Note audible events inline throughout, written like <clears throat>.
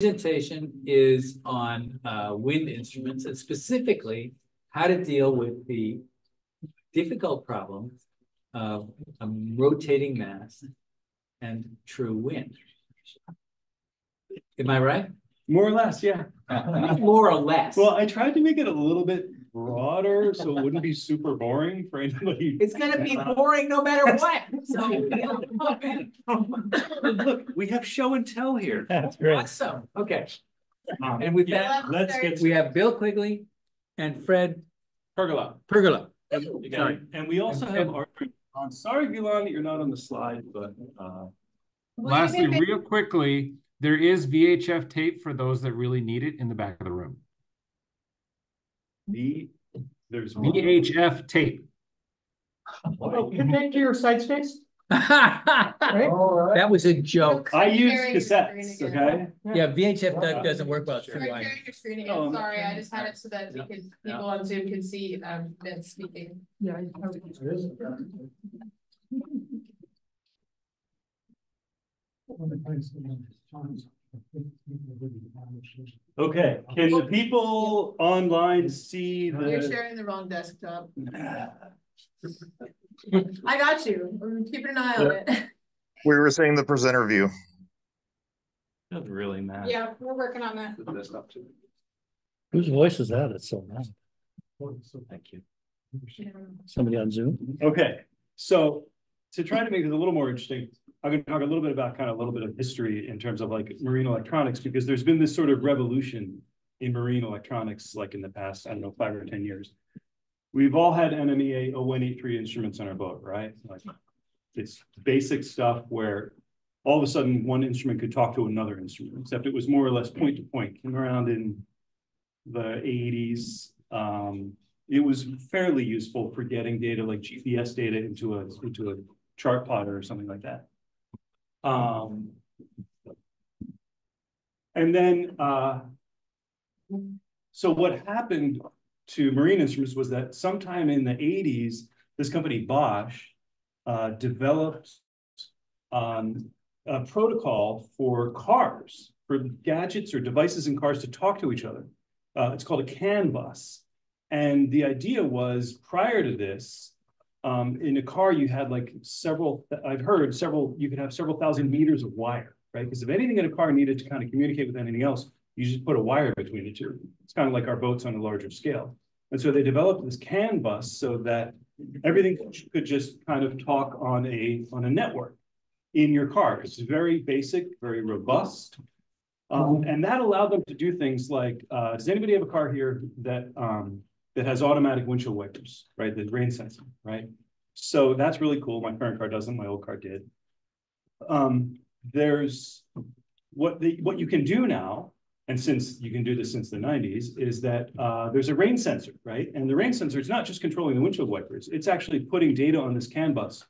presentation is on uh, wind instruments and specifically how to deal with the difficult problem of a rotating mast and true wind. Am I right? More or less, yeah. More or less. Well, I tried to make it a little bit broader so it wouldn't be super boring for anybody. It's gonna be boring no matter what. So, Look, we have show and tell here. That's great. awesome. Okay. Um, And with yeah, that, Let's get, we have Bill Quigley and Fred Pergola. Pergola. And Sorry. and we also have Arthur. I'm sorry, Gilani, that you're not on the slide, but uh, Lastly, real quickly, there is VHF tape for those that really need it in the back of the room. The, there's. VHF tape. Connect to your side space. <laughs> That was a joke. I use Sharing your cassettes, screen again. okay? Yeah, VHF do- doesn't work well You're through sharing your screen Oh, again, no. sorry, I just had it so that we could, people on Zoom can see, um, Vince speaking. Yeah. <laughs> Okay, can the people online see the? You're sharing the wrong desktop. <laughs> I got you, I'm keeping an eye on it. <laughs> We were seeing the presenter view. Doesn't really matter. Yeah, we're working on that. Whose voice is that? It's so loud. Thank you. Somebody on Zoom? Okay, so to try to make it a little more interesting, I'm gonna talk a little bit about kind of a little bit of history in terms of like marine electronics, because there's been this sort of revolution in marine electronics, like in the past, I don't know, five or ten years. We've all had NMEA 0183 instruments on our boat, right? Like it's basic stuff where all of a sudden one instrument could talk to another instrument, except it was more or less point to point, came around in the eighties. Um, it was fairly useful for getting data like GPS data into a, into a chart plotter or something like that. Um, and then, uh, so what happened to marine instruments was that sometime in the eighties, this company Bosch, uh, developed, um, a protocol for cars, for gadgets or devices in cars to talk to each other. Uh, it's called a CAN bus. And the idea was prior to this, um, in a car, you had like several, I've heard several, you could have several thousand meters of wire, right? Because if anything in a car needed to kind of communicate with anything else, you just put a wire between the two. It's kind of like our boats on a larger scale. And so they developed this CAN bus so that everything could just kind of talk on a, on a network in your car. It's very basic, very robust. Um, and that allowed them to do things like, uh, does anybody have a car here that, um, that has automatic windshield wipers, right? The rain sensing, right? So that's really cool. My current car doesn't, my old car did. Um, there's what the, what you can do now, and since you can do this since the nineties, is that, uh, there's a rain sensor, right? And the rain sensor is not just controlling the windshield wipers, it's actually putting data on this CAN bus.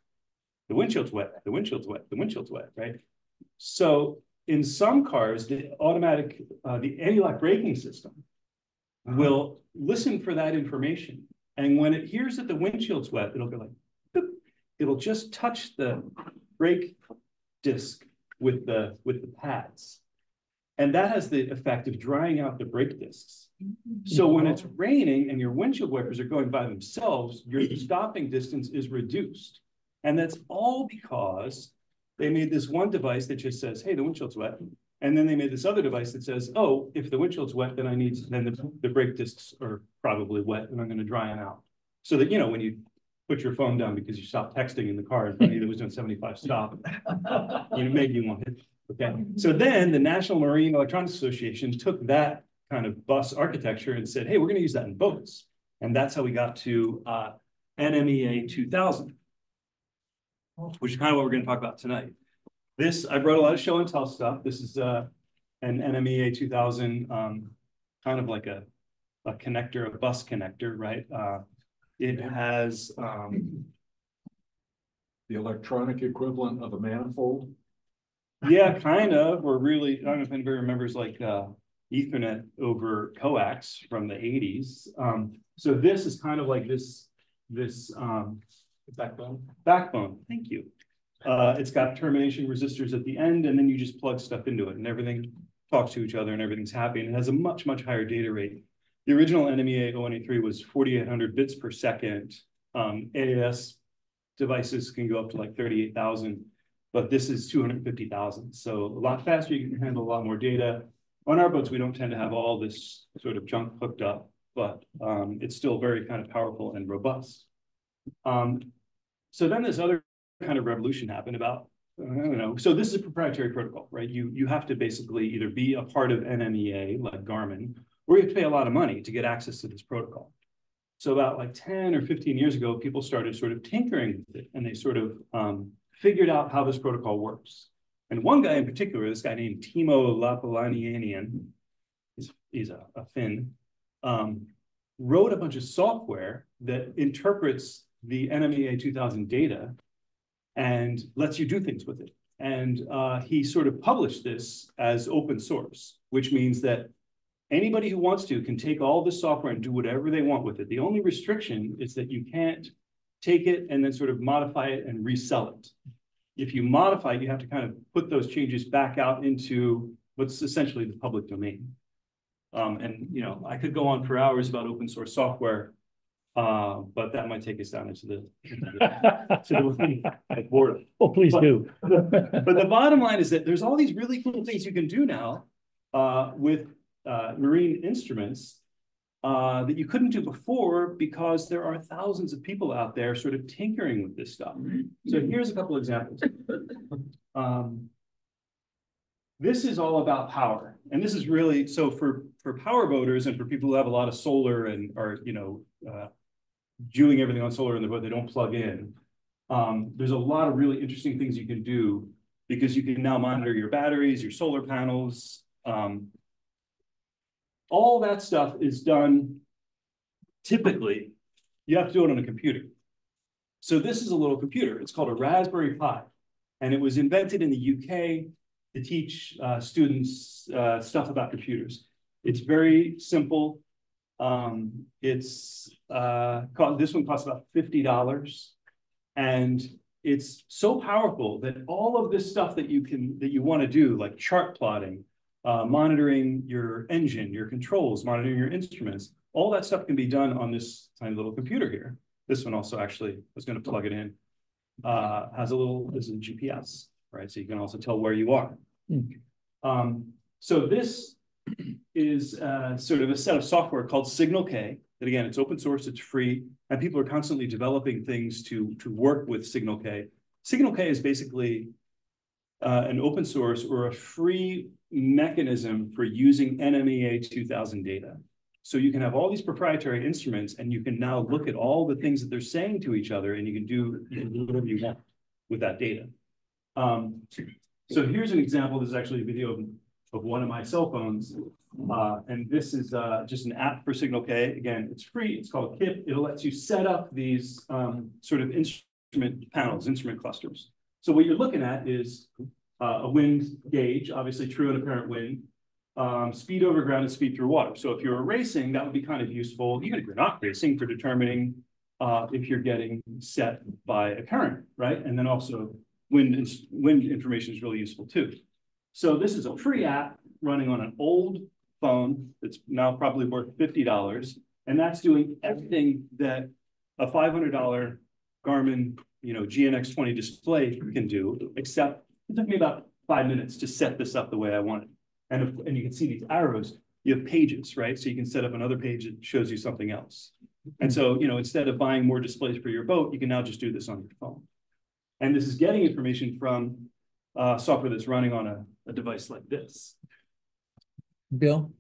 The windshield's wet, the windshield's wet, the windshield's wet, right? So in some cars, the automatic, uh, the anti-lock braking system will listen for that information. And when it hears that the windshield's wet, it'll go like, boop. it'll just touch the brake disc with the, with the pads. And that has the effect of drying out the brake discs. So when it's raining and your windshield wipers are going by themselves, your <clears throat> stopping distance is reduced. And that's all because they made this one device that just says, hey, the windshield's wet. And then they made this other device that says, oh, if the windshield's wet, then I need, then the, the brake discs are probably wet and I'm gonna dry them out. So that, you know, when you put your phone down because you stopped texting in the car and that was doing seventy-five stop, you know, maybe you want it, okay? So then the National Marine Electronics Association took that kind of bus architecture and said, hey, we're gonna use that in boats. And that's how we got to, uh, NMEA two thousand which is kind of what we're going to talk about tonight. This, I wrote a lot of show and tell stuff. This is uh, an NMEA 2000, um, kind of like a, a connector, a bus connector, right? Uh, it has, um, the electronic equivalent of a manifold. yeah, kind of, or really, I don't know if anybody remembers like uh, Ethernet over coax from the 80s. Um, so this is kind of like this, this um, Backbone. backbone. Thank you. Uh, it's got termination resistors at the end, and then you just plug stuff into it, and everything talks to each other and everything's happy and it has a much, much higher data rate. The original NMEA 0183 was forty-eight hundred bits per second. Um, AIS devices can go up to like thirty-eight thousand, but this is two hundred and fifty thousand. So a lot faster, you can handle a lot more data. On our boats, we don't tend to have all this sort of junk hooked up, but um, it's still very kind of powerful and robust. Um, so then this other kind of revolution happened about, I don't know, so this is a proprietary protocol, right? You, you have to basically either be a part of NMEA like Garmin, or you have to pay a lot of money to get access to this protocol. So about like ten or fifteen years ago, people started sort of tinkering with it and they sort of um, figured out how this protocol works. And one guy in particular, this guy named Timo Lappalainen, he's, he's a, a Finn, um, wrote a bunch of software that interprets the NMEA 2000 data and lets you do things with it. And uh, he sort of published this as open source, which means that anybody who wants to can take all this software and do whatever they want with it. The only restriction is that you can't take it and then sort of modify it and resell it. If you modify it, you have to kind of put those changes back out into what's essentially the public domain. Um, and, you know, I could go on for hours about open source software, uh, but that might take us down into the, to the <laughs> like, boredom. Oh, please do. <laughs> But the bottom line is that there's all these really cool things you can do now uh, with uh, marine instruments uh, that you couldn't do before because there are thousands of people out there sort of tinkering with this stuff. So here's a couple examples. Um, this is all about power. And this is really, so for, for power boaters and for people who have a lot of solar and are, you know, uh, doing everything on solar in the boat, they don't plug in. Um, there's a lot of really interesting things you can do because you can now monitor your batteries, your solar panels. Um, all that stuff is done typically, you have to do it on a computer. So this is a little computer. It's called a Raspberry Pi. And it was invented in the UK to teach uh, students uh, stuff about computers. It's very simple. Um, it's uh, cost, this one costs about fifty dollars, and it's so powerful that all of this stuff that you can that you want to do, like chart plotting, uh, monitoring your engine, your controls, monitoring your instruments, all that stuff can be done on this tiny little computer here. This one also actually I was going to plug it in. Uh, has a little this is a GPS, right? So you can also tell where you are. Um, so this is uh, sort of a set of software called Signal K. That again, it's open source, it's free, and people are constantly developing things to to work with Signal K. Signal K is basically uh, an open source or a free mechanism for using NMEA 2000 data. So you can have all these proprietary instruments and you can now look at all the things that they're saying to each other and you can do, whatever you want with that data. Um, so here's an example. This is actually a video of, of one of my cell phones. Uh, and this is uh, just an app for Signal K. Again, it's free. It's called KIP. It lets you set up these um, sort of instrument panels, instrument clusters. So what you're looking at is uh, a wind gauge, obviously true and apparent wind, um, speed over ground and speed through water. So if you're racing, that would be kind of useful, even if you're not racing, for determining uh, if you're getting set by a current, right? And then also wind, wind information is really useful too. So this is a free app running on an old phone that's now probably worth $50. And that's doing everything that a $500 Garmin, you know, GNX20 display can do, except it took me about five minutes to set this up the way I wanted. And, if, and you can see these arrows, you have pages, right? So you can set up another page that shows you something else. And so, you know, instead of buying more displays for your boat, you can now just do this on your phone. And this is getting information from uh, software that's running on a, a device like this. Bill,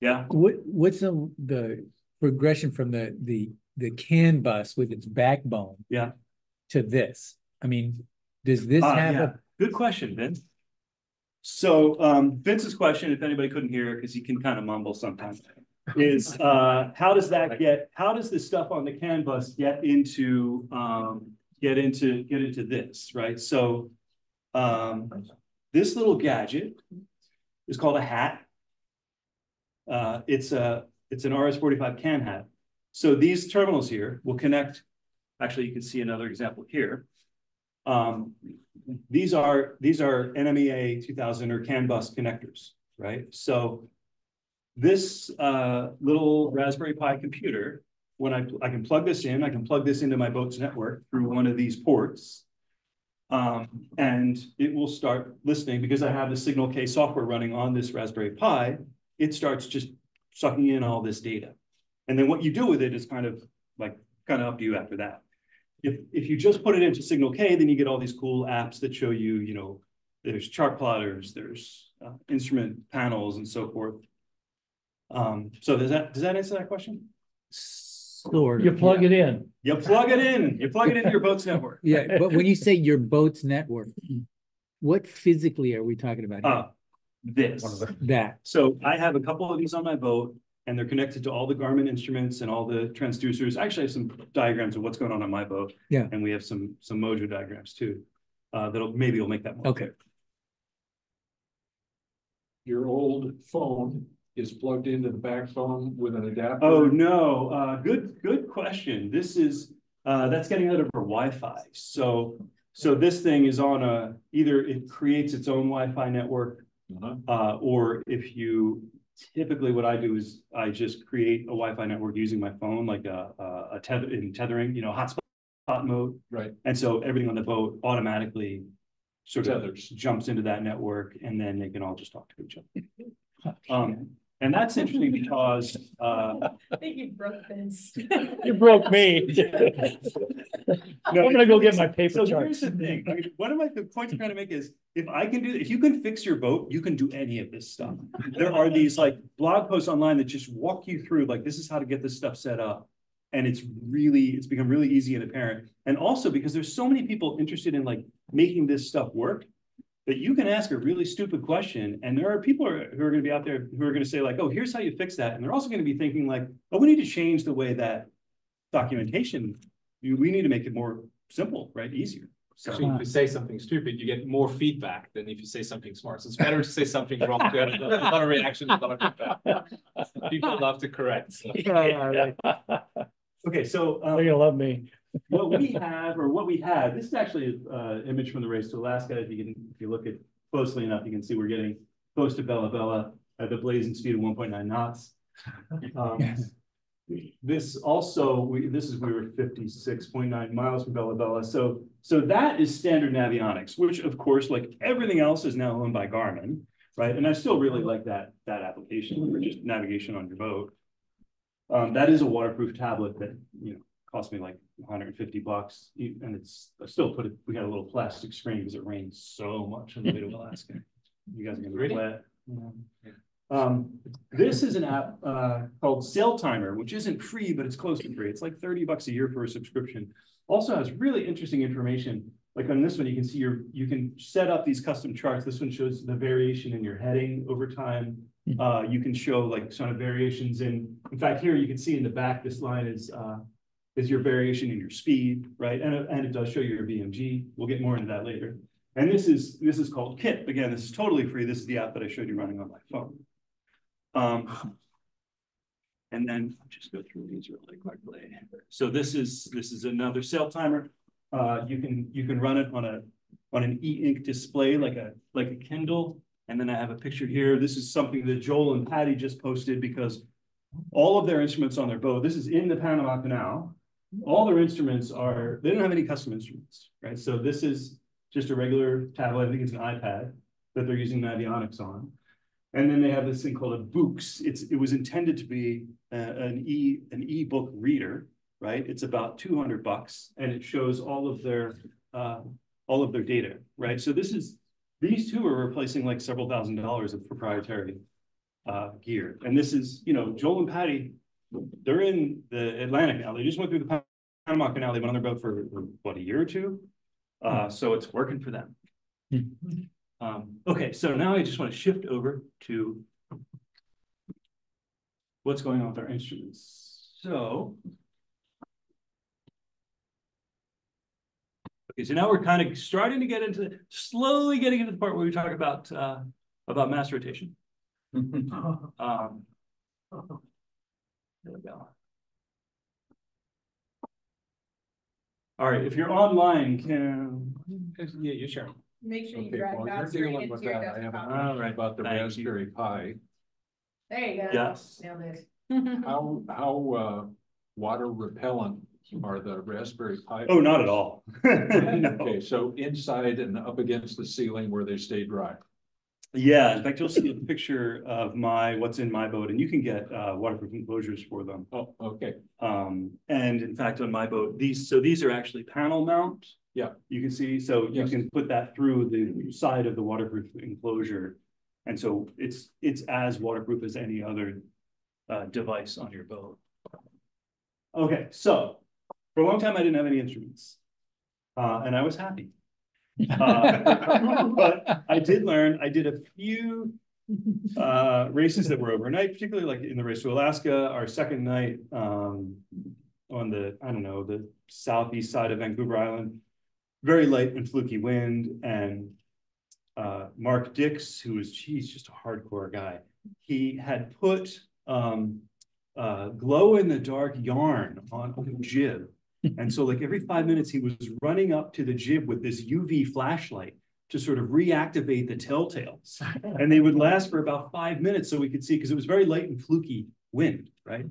Yeah. what, what's the, the progression from the, the, the CAN bus with its backbone? Yeah. To this? I mean, does this Uh, have yeah. a, Good question, Vince. So um, Vince's question, if anybody couldn't hear, because he can kind of mumble sometimes, is uh, how does that get, how does this stuff on the CAN bus get into, um, get into, get into this, right? So um, this little gadget is called a hat. Uh, it's a, it's an RS-485 CAN hat. So these terminals here will connect, actually, you can see another example here. Um, these are these are NMEA 2000 or CAN bus connectors. right? So this uh little Raspberry Pi computer, when I, I can plug this in, I can plug this into my boat's network through one of these ports. Um, and it will start listening because I have the Signal K software running on this Raspberry Pi. It starts just sucking in all this data. And then what you do with it is kind of like, kind of up to you after that. If, if you just put it into Signal K, then you get all these cool apps that show you, you know, there's chart plotters, there's uh, instrument panels and so forth. Um, so does that, does that answer that question? Sort You plug it in. You plug it in, you plug it into your boat's network. <laughs> Yeah, but when you say your boat's network, what physically are we talking about? here? Uh, this. That, So I have a couple of these on my boat and they're connected to all the Garmin instruments and all the transducers. I Actually, have some diagrams of what's going on on my boat. Yeah. And we have some, some Mojo diagrams too. Uh, that'll, maybe will make that more. Okay. clear. Your old phone is plugged into the backbone with an adapter. Oh, no, uh, good, good question. This is, uh, that's getting out of our Wi-Fi. So, so this thing is on a, either it creates its own Wi-Fi network Uh-huh. Uh, or if you, typically what I do is I just create a Wi-Fi network using my phone, like a, a, a tether, in tethering, you know, hotspot mode. Right. And so everything on the boat automatically sort of jumps into that network and then they can all just talk to each other. <laughs> Um, and that's interesting because, uh, I think you broke this. You broke me. I'm gonna go get my paper So here's the thing, I mean, one of my the points I'm trying to make is, if I can do, if you can fix your boat, you can do any of this stuff. There are these like blog posts online that just walk you through, like, this is how to get this stuff set up. And it's really, it's become really easy and apparent. And also because there's so many people interested in like making this stuff work. That you can ask a really stupid question and there are people who are who are gonna be out there who are gonna say like, oh, here's how you fix that. And they're also gonna be thinking like, oh, we need to change the way that documentation, you, we need to make it more simple, right? Easier. So. Actually, if you say something stupid, you get more feedback than if you say something smart. So it's better to say something wrong to get a lot of reaction, a lot of feedback. People love to correct. so. They're <laughs> Okay, so um, gonna love me. What we have, or what we had, this is actually uh image from the race to Alaska. If you can, if you look at closely enough, you can see we're getting close to Bella Bella at the blazing speed of one point nine knots. Um, This also, we, this is, we were fifty-six point nine miles from Bella Bella. So, so that is standard Navionics, which of course, like everything else is now owned by Garmin. Right? And I still really like that, that application for just navigation on your boat. Um, that is a waterproof tablet that, you know, cost me like hundred and fifty bucks, and it's, I still put it, we got a little plastic screen because it rains so much in the way of Alaska. <laughs> You guys are gonna be Really? wet. Yeah. Um, this is an app, uh, called Sail Timer, which isn't free, but it's close to free. It's like thirty bucks a year for a subscription. Also has really interesting information. Like on this one, you can see your, you can set up these custom charts. This one shows the variation in your heading over time. Uh, you can show like sort of variations in, in fact, here you can see in the back, this line is, uh, is your variation in your speed, right? And, and it does show you your VMG. We'll get more into that later. And this is, this is called KIP. Again, this is totally free. This is the app that I showed you running on my phone. Um, and then I'll just go through these really quickly. So this is, this is another Sail Timer. Uh, you can, you can run it on a, on an e-ink display like a, like a Kindle. And then I have a picture here. This is something that Joel and Patty just posted because all of their instruments on their boat, this is in the Panama Canal. All their instruments are, they don't have any custom instruments, right? So this is just a regular tablet. I think it's an iPad that they're using Navionics on. And then they have this thing called a Boox. It's, it was intended to be uh, an e, an e-book reader, right? It's about two hundred bucks and it shows all of their, uh, all of their data, right? So this is, these two are replacing like several thousand dollars of proprietary uh, gear. And this is, you know, Joel and Patty, they're in the Atlantic now. They just went through the Panama Canal. They've been on their boat for, for what, a year or two? Uh, so it's working for them. Um, okay, so now I just want to shift over to what's going on with our instruments. So okay, so now we're kind of starting to get into, slowly getting into the part where we talk about, uh, about mast rotation. <laughs> Um, there we go. All right, if you're online, can, Yeah, you're sharing. Make sure you Okay, drag while you're that straight dealing into with your that, I have a desktop. question about the Thank you. Raspberry Pi. There you go. Yes. Nailed it. How, <laughs> how, uh, water repellent are the Raspberry Pi? Oh, not at all. <laughs> No. Okay, so inside and up against the ceiling where they stay dry. Yeah, in fact, you'll see a picture of my, what's in my boat, and you can get uh waterproof enclosures for them. Oh, okay, Um, and in fact, on my boat, these, so these are actually panel mount. Yeah. You can see, so you can put that through the side of the waterproof enclosure. And so it's, it's as waterproof as any other uh device on your boat. Okay, so for a long time, I didn't have any instruments. Uh, and I was happy. Uh, <laughs> But I did learn, I did a few uh, races that were overnight, particularly like in the race to Alaska, our second night, um, on the, I don't know, the southeast side of Vancouver Island. Very light and fluky wind and, uh, Mark Dix, who was, geez, just a hardcore guy. He had put, um, uh, glow in the dark yarn on a jib. And so like every five minutes, he was running up to the jib with this UV flashlight to sort of reactivate the telltales. And they would last for about five minutes so we could see, because it was very light and fluky wind, right?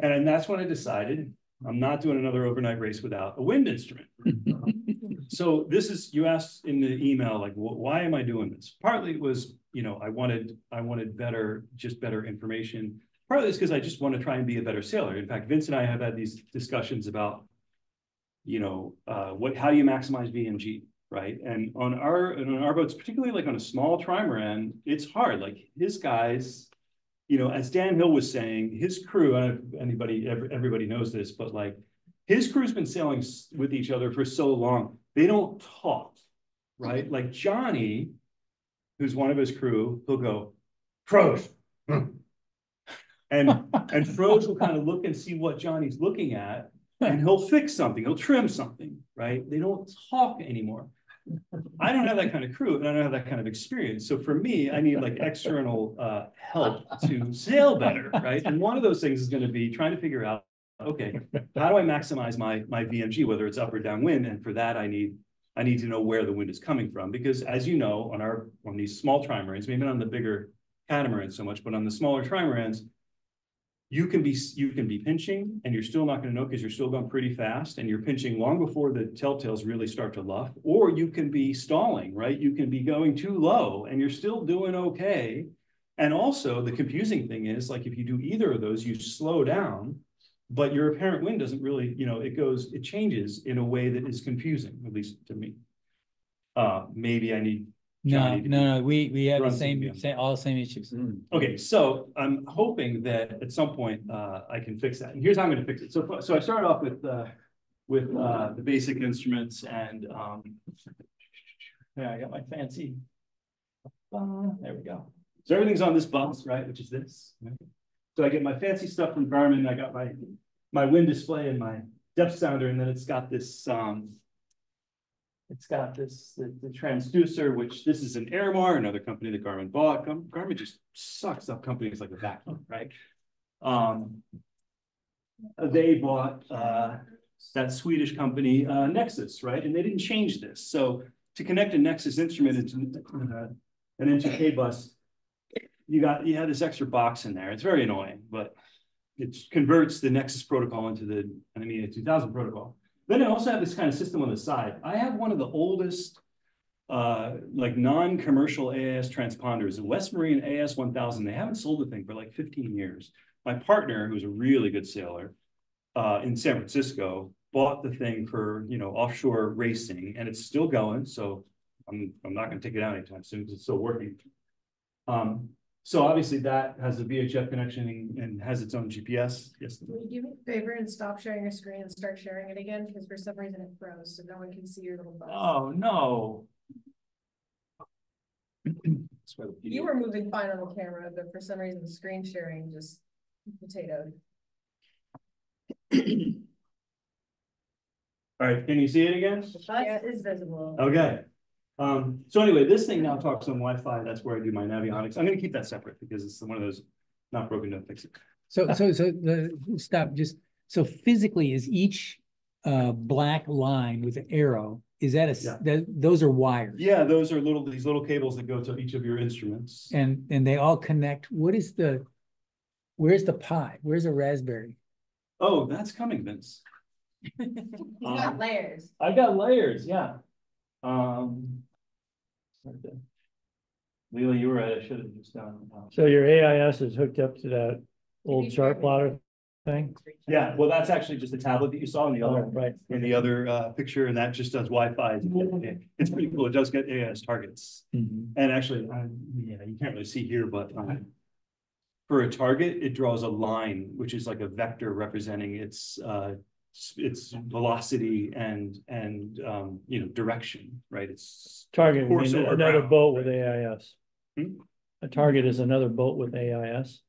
And that's when I decided I'm not doing another overnight race without a wind instrument. So this is, you asked in the email, like, wh- why am I doing this? Partly it was, you know, I wanted, I wanted better, just better information. Partly it's because I just want to try and be a better sailor. In fact, Vince and I have had these discussions about, you know, uh, what, how do you maximize VMG, right? And on our, and on our boats, particularly like on a small trimaran, it's hard. Like his guys, you know, as Dan Hill was saying, his crew, I don't know if anybody, ev- everybody knows this, but like his crew's been sailing with each other for so long, they don't talk, right? Like Johnny, who's one of his crew, he'll go, pros. And, <laughs> and Froze will kind of look and see what Johnny's looking at, and he'll fix something, he'll trim something, right? They don't talk anymore. I don't have that kind of crew, and I don't have that kind of experience. So for me, I need like external uh help to sail better, right? And one of those things is gonna be trying to figure out, okay, how do I maximize my my VMG, whether it's up or downwind? And for that, I need, I need to know where the wind is coming from, because as you know, on our, on these small trimarans, maybe not on the bigger catamarans so much, but on the smaller trimarans, you can be, you can be pinching and you're still not gonna know because you're still going pretty fast and you're pinching long before the telltales really start to luff. Or you can be stalling, right? You can be going too low and you're still doing okay. And also the confusing thing is like if you do either of those, you slow down. But your apparent wind doesn't really, you know, it goes, it changes in a way that is confusing, at least to me. Uh, maybe I need No, Johnny to no, no, we, we have the same, same, all the same issues. Okay, so I'm hoping that at some point, uh, I can fix that. And here's how I'm gonna fix it. So, so I started off with, uh, with, uh, the basic instruments and, um. Yeah, I got my fancy. uh, there we go. So everything's on this bus, right, which is this. So I get my fancy stuff from Garmin. I got my, my wind display and my depth sounder, and then it's got this, um. It's got this, the, the transducer, which this is an Airmar, another company that Garmin bought. Gar- Garmin just sucks up companies like a vacuum, right? Um. They bought, uh, that Swedish company, uh, Nexus, right? And they didn't change this. So to connect a Nexus instrument into, uh, an N2K bus, you got, you had this extra box in there. It's very annoying, but it converts the Nexus protocol into the NMEA two thousand protocol. Then I also have this kind of system on the side. I have one of the oldest uh, like non-commercial AIS transponders, the West Marine AIS one thousand. They haven't sold the thing for like fifteen years. My partner, who's a really good sailor, uh, in San Francisco, bought the thing for, you know, offshore racing, and it's still going, so I'm, I'm not gonna take it out anytime soon, because it's still working. Um, so obviously that has a VHF connection and- and has its own GPS. Yes. Will you do me a favor and stop sharing your screen and start sharing it again? Because for some reason it froze, so no one can see your little button. Oh, no. That's why the You PDF were moving fine on the camera, but for some reason the screen sharing just potatoed. All right, can you see it again? Yeah, it is visible. Okay. Um, so anyway, this thing now talks on Wi-Fi. That's where I do my Navionics. I'm gonna keep that separate because it's one of those not broken, don't fix it. So, so, so the, stop, just, so physically is each uh, black line with an arrow, is that a Yeah. that, those are wires? Yeah, those are little, these little cables that go to each of your instruments. And, and they all connect, what is the, where's the Pi? Where's a Raspberry? Oh, that's coming, Vince. <laughs> He's got layers. I got layers, yeah. Um. Right there. Leila, you were right, I should have just done. uh, So your AIS is hooked up to that old be chart plotter thing? Yeah, well, that's actually just a tablet that you saw in the Oh, other, right. in the other uh picture, and that just does Wi-Fi. It's pretty cool, it does get AIS targets. Mhm. And actually, I, yeah, you can't really see here, but um. For a target, it draws a line, which is like a vector representing its uh. Its velocity and and um, you know, direction, right? It's. Target, would Course over another ground, boat with right? AIS. Hmm? A target is another boat with AIS.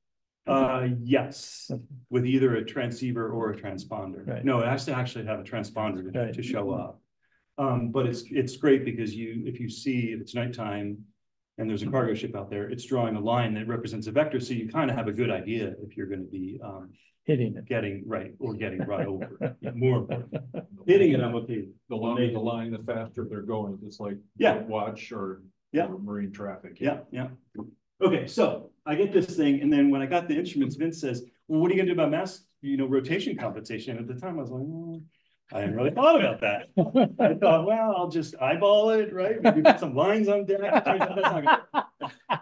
Uh, yes, Okay. with either a transceiver or a transponder. Right. No, it has to actually have a transponder to- Right. to show up. Um, but it's, it's great because you, if you see, if it's nighttime and there's a cargo ship out there, it's drawing a line that represents a vector, so you kind of have a good idea if you're gonna be, um, Hitting it. getting right or getting run over. <laughs> More important. Hitting it, I'm okay. The longer the line, the faster they're going, just like. Yeah. Watch or. Yeah. or Marine traffic. Yeah, yeah. Okay, so I get this thing, and then when I got the instruments, Vince says, well, what are you gonna do about mast, you know, rotation compensation? At the time, I was like, "Hmm, I hadn't really thought about that. I thought, well, I'll just eyeball it, right? Maybe put some lines on deck. Turns out that's not gonna-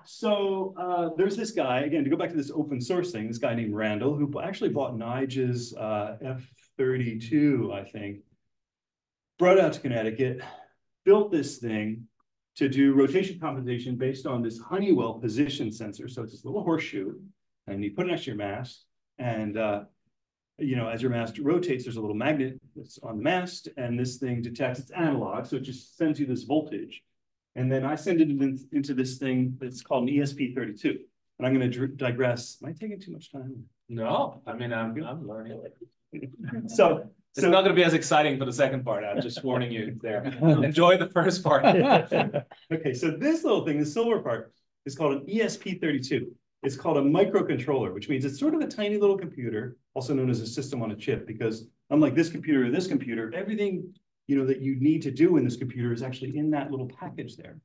So, uh, there's this guy, again, to go back to this open source thing, this guy named Randall, who actually bought Nigel's, uh, F thirty-two, I think. Brought out to Connecticut, built this thing to do rotation compensation based on this Honeywell position sensor. So it's this little horseshoe and you put it next to your mast and, uh, you know, as your mast rotates, there's a little magnet that's on the mast and this thing detects it's analog. So it just sends you this voltage. And then I send it in- into this thing that's called an ESP32. And I'm going to digress. Am I taking too much time? No, I mean, I'm, I'm learning. So, It's so not gonna be as exciting for the second part. I'm just warning you there. Enjoy the first part. <laughs> Okay, so this little thing, the silver part, is called an ESP32. It's called a microcontroller, which means it's sort of a tiny little computer, also known as a system on a chip, because unlike this computer or this computer, everything you know that you need to do in this computer is actually in that little package there.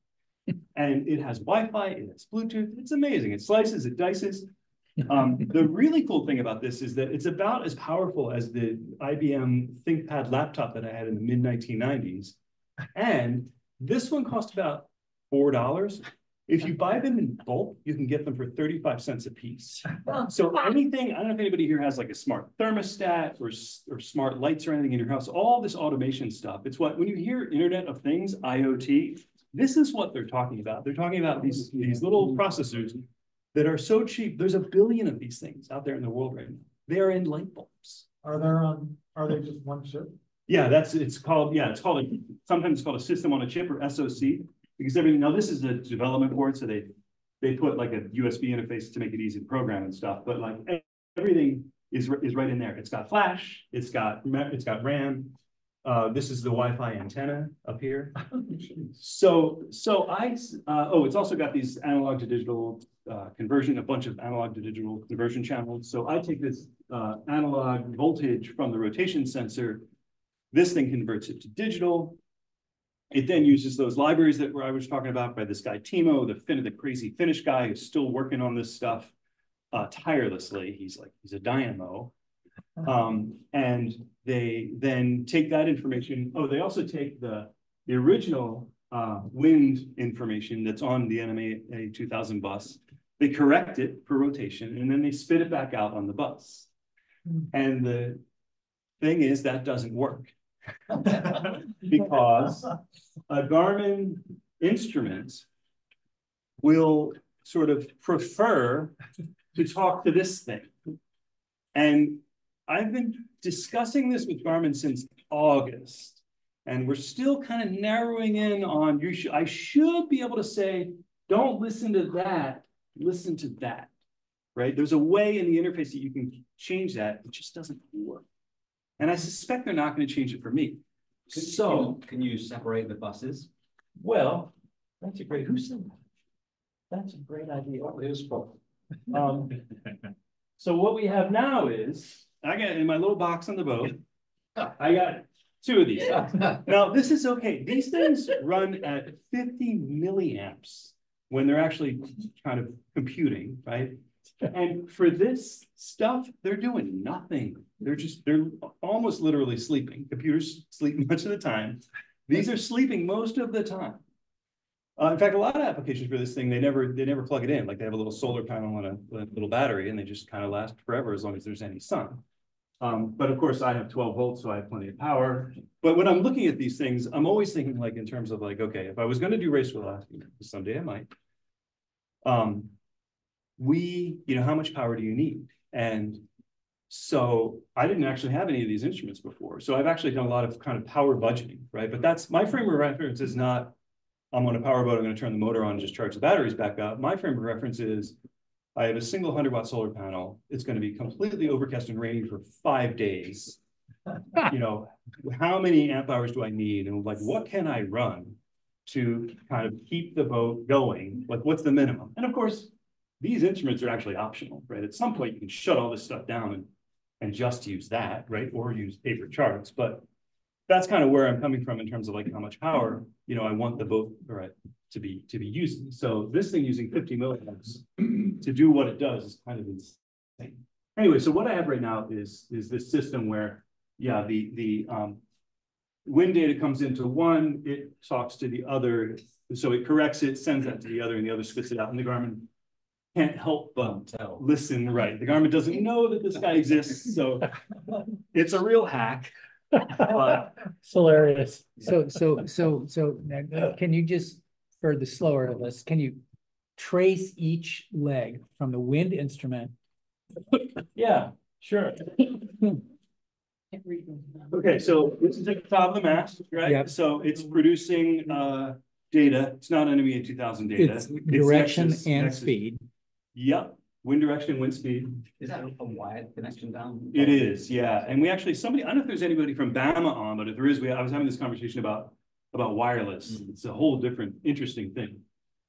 <laughs> And it has Wi-Fi, it has Bluetooth, it's amazing. It slices, it dices. Um, the really cool thing about this is that it's about as powerful as the IBM ThinkPad laptop that I had in the mid nineteen nineties. And this one cost about four dollars. If you buy them in bulk, you can get them for thirty-five cents a piece. So anything, I don't know if anybody here has like a smart thermostat or, or smart lights or anything in your house, all this automation stuff. It's what, when you hear Internet of Things, IoT, this is what they're talking about. They're talking about these, these little processors that are so cheap. There's a billion of these things out there in the world right now. They are in light bulbs. Are there, um, are they just one chip? Yeah, that's, it's called, yeah, it's called, a sometimes it's called a system on a chip or SoC. Because everything, now this is a development board, so they, they put like a USB interface to make it easy to program and stuff, but like everything is, is right in there. It's got flash, it's got, it's got RAM. Uh, this is the Wi-Fi antenna up here. So, so I, uh, oh, it's also got these analog to digital, uh, conversion, a bunch of analog to digital conversion channels. So I take this, uh, analog voltage from the rotation sensor. This thing converts it to digital. It then uses those libraries that I was talking about by this guy Timo, the Finn of the crazy Finnish guy who's still working on this stuff uh, tirelessly. He's like, he's a dynamo. Um, and they then take that information. Oh, they also take the, the original uh, wind information that's on the NMEA 2000 bus. They correct it for rotation and then they spit it back out on the bus. And the thing is that doesn't work. <laughs> because a Garmin instrument will sort of prefer to talk to this thing. And I've been discussing this with Garmin since August. And we're still kind of narrowing in on you should I should be able to say, don't listen to that, listen to that. Right? There's a way in the interface that you can change that. It just doesn't work. And I suspect they're not going to change it for me. So, Can you separate the buses? well, that's a great, who said that? That's a great idea. His fault. Um, <laughs> so what we have now is, I got in my little box on the boat, I got two of these. <laughs> Now, this is okay. These things run at fifty milliamps when they're actually kind of computing, right? <laughs> And for this stuff, they're doing nothing. They're just, they're almost literally sleeping. Computers sleep <laughs> much of the time. These are sleeping most of the time. Uh, in fact, a lot of applications for this thing, they never, they never plug it in. Like they have a little solar panel and a, a little battery and they just kind of last forever as long as there's any sun. Um, but of course I have twelve volts, so I have plenty of power. But when I'm looking at these things, I'm always thinking like in terms of like, okay, if I was gonna do race velocity, someday I might. Um, we, you know, how much power do you need? And so I didn't actually have any of these instruments before. So I've actually done a lot of kind of power budgeting, right? But that's my frame of reference is not, I'm on a power boat, I'm gonna turn the motor on and just charge the batteries back up. My frame of reference is I have a single hundred watt solar panel. It's gonna be completely overcast and rainy for five days. You know, how many amp hours do I need? And like, what can I run to kind of keep the boat going? Like, what's the minimum? And of course, these instruments are actually optional, right? At some point, you can shut all this stuff down and, and just use that, right? Or use paper charts, but that's kind of where I'm coming from in terms of like how much power, you know, I want the boat, right, to be, to be using. So this thing using fifty milliamps to do what it does is kind of insane. Anyway, so what I have right now is, is this system where, yeah, the, the, um, wind data comes into one, it talks to the other, so it corrects it, sends that to the other, and the other spits it out, and the Garmin can't help but Tell. listen, right, the Garmin doesn't <laughs> know that this guy exists, so <laughs> it's a real hack. But It's hilarious. So, so, so, so, now, can you just, for the slower of us, can you trace each leg from the wind instrument? Yeah, sure. Okay, so this is at the top of the mast, right? Yep. So it's producing uh data. It's not NMEA two thousand data. It's direction Nexus- and Nexus. speed. Yep, wind direction, wind speed. Is that a wired connection down? It is, yeah. And we actually, somebody, I don't know if there's anybody from Bama on, but if there is, we, I was having this conversation about about wireless. Mm-hmm. It's a whole different, interesting thing.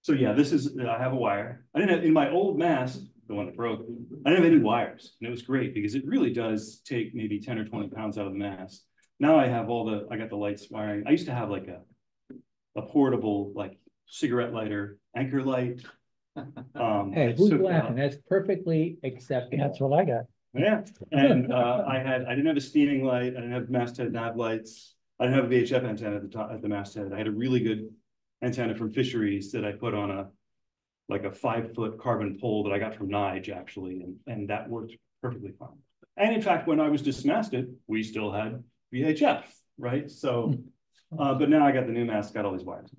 So yeah, this is, I have a wire. I didn't have, in my old mast, the one that broke, I didn't have any wires. And it was great because it really does take maybe ten or twenty pounds out of the mast. Now I have all the, I got the lights wiring. I used to have like a, a portable, like cigarette lighter, anchor light. Um, Hey, who's so- laughing? That's perfectly acceptable. That's what I got. Yeah, and uh, I had, I didn't have a steaming light, I didn't have masthead nav lights, I didn't have a VHF antenna at the top, at the masthead, I had a really good antenna from Fisheries that I put on a like a five foot carbon pole that I got from Nige actually, and, and that worked perfectly fine. And in fact, when I was dismasted, we still had VHF, right? So, uh, but now I got the new mast, got all these wires.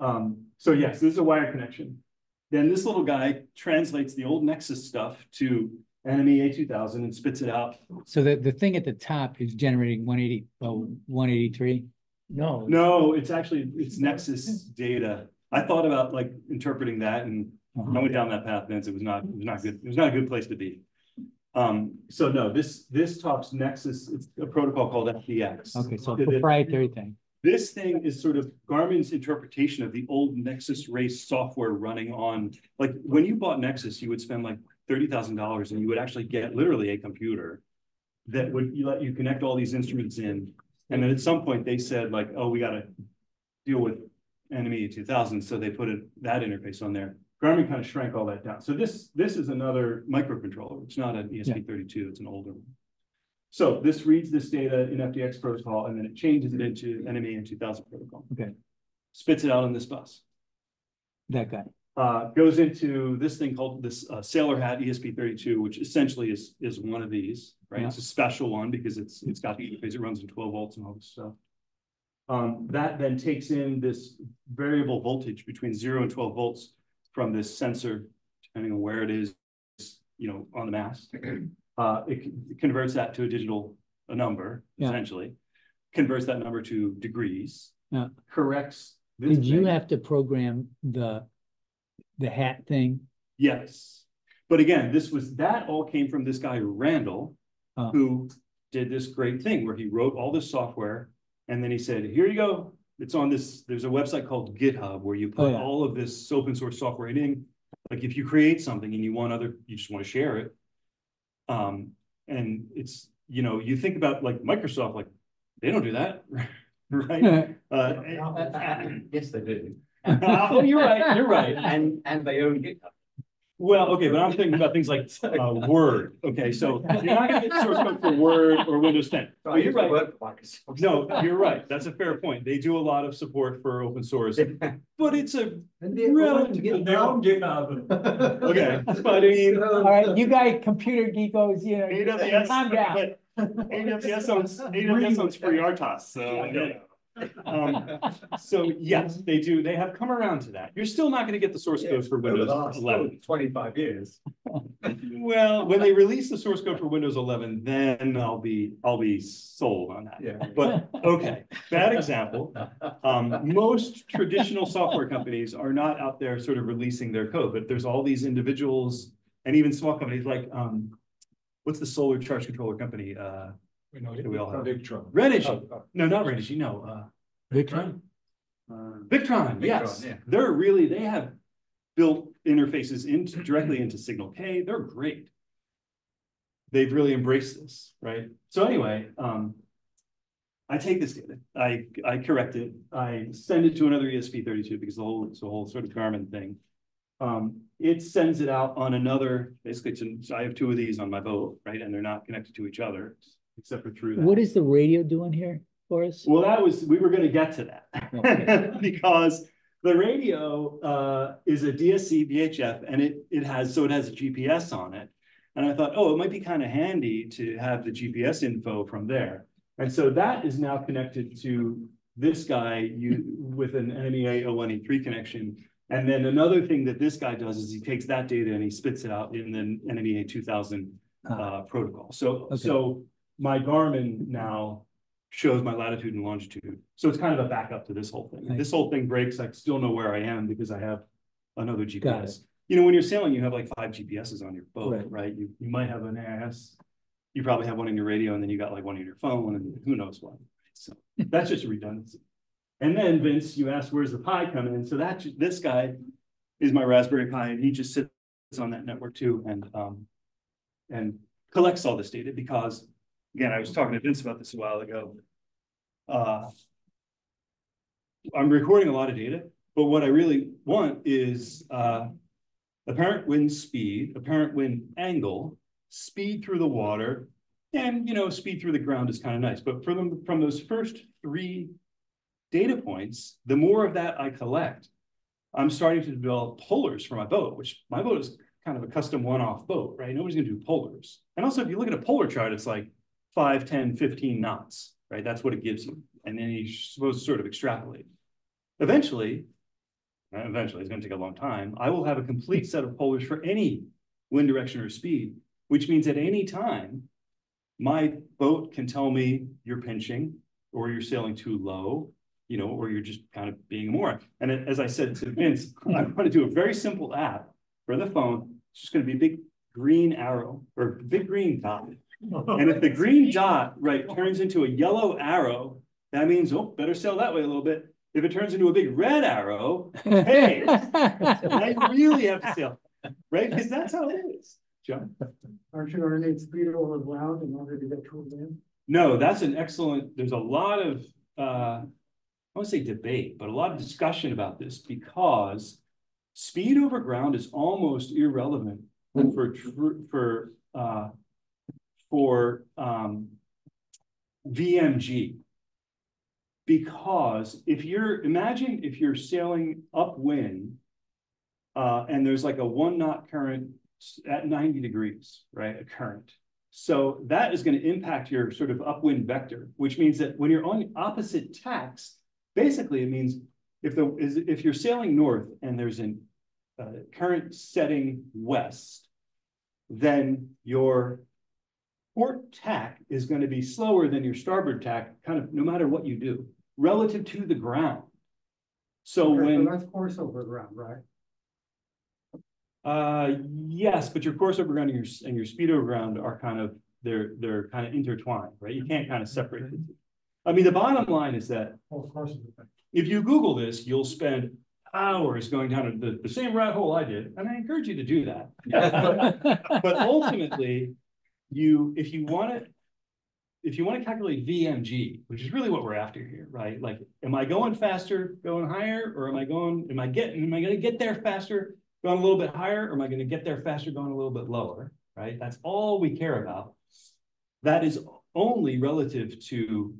Um, so yes, this is a wire connection. Then this little guy translates the old Nexus stuff to NMEA 2000 and spits it out. So the, the thing at the top is generating 180, 183. No. No, it's actually, it's Nexus data. I thought about like interpreting that and I went down that path, Vince. It was not, it was not good. It was not a good place to be. Um, so no, this, this talks Nexus, it's a protocol called FDX. Okay, so The- the- proprietary thing. This thing is sort of Garmin's interpretation of the old Nexus race software running on, like, when you bought Nexus, you would spend like thirty thousand dollars and you would actually get literally a computer that would let you connect all these instruments in. And then at some point they said like, oh, we gotta deal with two thousand, so they put that interface on there. Garmin kind of shrank all that down. So this, this is another microcontroller. It's not an ESP thirty-two, it's an older one. So this reads this data in FDX protocol and then it changes it into NMEA two thousand protocol. Okay. Spits it out on this bus. That guy. Uh, goes into this thing called this uh, Sailor Hat ESP thirty-two, which essentially is, is one of these, right? Yeah. It's a special one because it's, it's got the interface, it runs in twelve volts and all this stuff. Um, that then takes in this variable voltage between zero and twelve volts from this sensor, depending on where it is, you know, on the mast. <clears throat> Uh, it it converts that to a digital, a number, Yeah. essentially. Converts that number to degrees. Yeah. Corrects. this Did you have to program the, the hat thing? Yes. But again, this was, that all came from this guy Randall, Oh. who did this great thing where he wrote all this software. And then he said, here you go. It's on this, there's a website called GitHub where you Oh, put yeah. all of this open source software in. Like if you create something and you want other, you just want to share it. Um, and it's, you know, you think about like Microsoft, like They don't do that, <laughs> right? <laughs> Uh, Yes, they do. <laughs> oh, you're right, you're right. And, and they own GitHub. Well, okay, but I'm thinking about things like, uh, Word, okay, so you're not gonna get source code for Word or Windows ten. But you're right, no, you're right, that's a fair point, they do a lot of support for open source, <laughs> but it's a relatively narrow. <laughs> Okay, but I mean. All right, you guys, computer geekos, you know. AWS, Calm down. but AWS owns, AWS owns FreeRTOS, so. you know. Um, so yes, they do, they have come around to that, you're still not gonna get the source code for Windows eleven. Twenty-five years. Well, when they release the source code for Windows eleven, then I'll be, I'll be sold on that. Yeah. But, okay, bad example. Um, most traditional software companies are not out there sort of releasing their code, but there's all these individuals and even small companies like, um, what's the solar charge controller company? Uh, We know, We all have- Victron. Reddish, Oh, oh. no, not Reddish, no, uh, Victron? Victron, yes. yeah. They're really, they have built interfaces into, directly into Signal K. They're great. They've really embraced this, right? So anyway, um. I take this data, I, I correct it, I send it to another ESP thirty-two because the whole, it's a whole sort of Garmin thing. Um, it sends it out on another, basically, it's an- so I have two of these on my boat, right? And they're not connected to each other, except for through that. What is the radio doing here for us? Well, that was, we were gonna get to that. <laughs> Because the radio uh is a DSC VHF and it it has, so it has a GPS on it. And I thought, oh, it might be kind of handy to have the GPS info from there. And so that is now connected to this guy you with an NMEA 0183 connection. And then another thing that this guy does is he takes that data and he spits it out in the NMEA two thousand uh protocol. So Okay. so my Garmin now shows my latitude and longitude. So it's kind of a backup to this whole thing. If this whole thing breaks, I still know where I am because I have another GPS. You know, when you're sailing, you have like five GPSs on your boat, Right. right? You, you might have an AIS. You probably have one in your radio and then you got like one in your phone and who knows what. So <laughs> that's just redundancy. And then Vince, you asked, where's the Pi coming in? So that, this guy is my Raspberry Pi and he just sits on that network too and, um, and collects all this data because, again, I was talking to Vince about this a while ago. Uh, I'm recording a lot of data, but what I really want is, uh, apparent wind speed, apparent wind angle, speed through the water, and, you know, speed through the ground is kind of nice, but them, from those first three data points, the more of that I collect, I'm starting to develop polars for my boat, which my boat is kind of a custom one-off boat, right? Nobody's gonna do polars. And also, if you look at a polar chart, it's like 5, 10, 15 knots, right? That's what it gives you. And then you're supposed to sort of extrapolate. Eventually, uh, eventually, it's gonna take a long time, I will have a complete set of polars for any wind direction or speed, which means at any time, my boat can tell me you're pinching or you're sailing too low, you know, or you're just kind of being a moron. And as I said to Vince, <laughs> I'm gonna do a very simple app for the phone. It's just gonna be a big green arrow or big green dot. And if the green dot, right, turns into a yellow arrow, that means, oh, better sail that way a little bit. If it turns into a big red arrow, hey, <laughs> I really have to sail, right? Because that's how it is. John? Aren't you gonna need speed over ground in order to get to a wind? No, that's an excellent, there's a lot of, uh, I won't say debate, but a lot of discussion about this because speed over ground is almost irrelevant for, for, uh, for, um, VMG. Because if you're, imagine if you're sailing upwind, uh, and there's like a one knot current at ninety degrees, right, a current. So that is going to impact your sort of upwind vector, which means that when you're on opposite tacks, basically it means if the is if you're sailing north and there's a uh, current setting west, then your port tack is going to be slower than your starboard tack, kind of no matter what you do, relative to the ground. So when That's course over ground, right? uh, yes, but your course over ground and your, and your speed over ground are kind of, they're, they're kind of intertwined, right? You can't kind of separate the two. I mean, the bottom line is that Well, of course. it's a thing. if you Google this, you'll spend hours going down the, the same rat hole I did, and I encourage you to do that. <laughs> <laughs> But ultimately, you, if you want to, if you want to calculate VMG, which is really what we're after here, right? Like, am I going faster, going higher, or am I going, am I getting, am I gonna get there faster, going a little bit higher, or am I gonna get there faster, going a little bit lower, right? That's all we care about. That is only relative to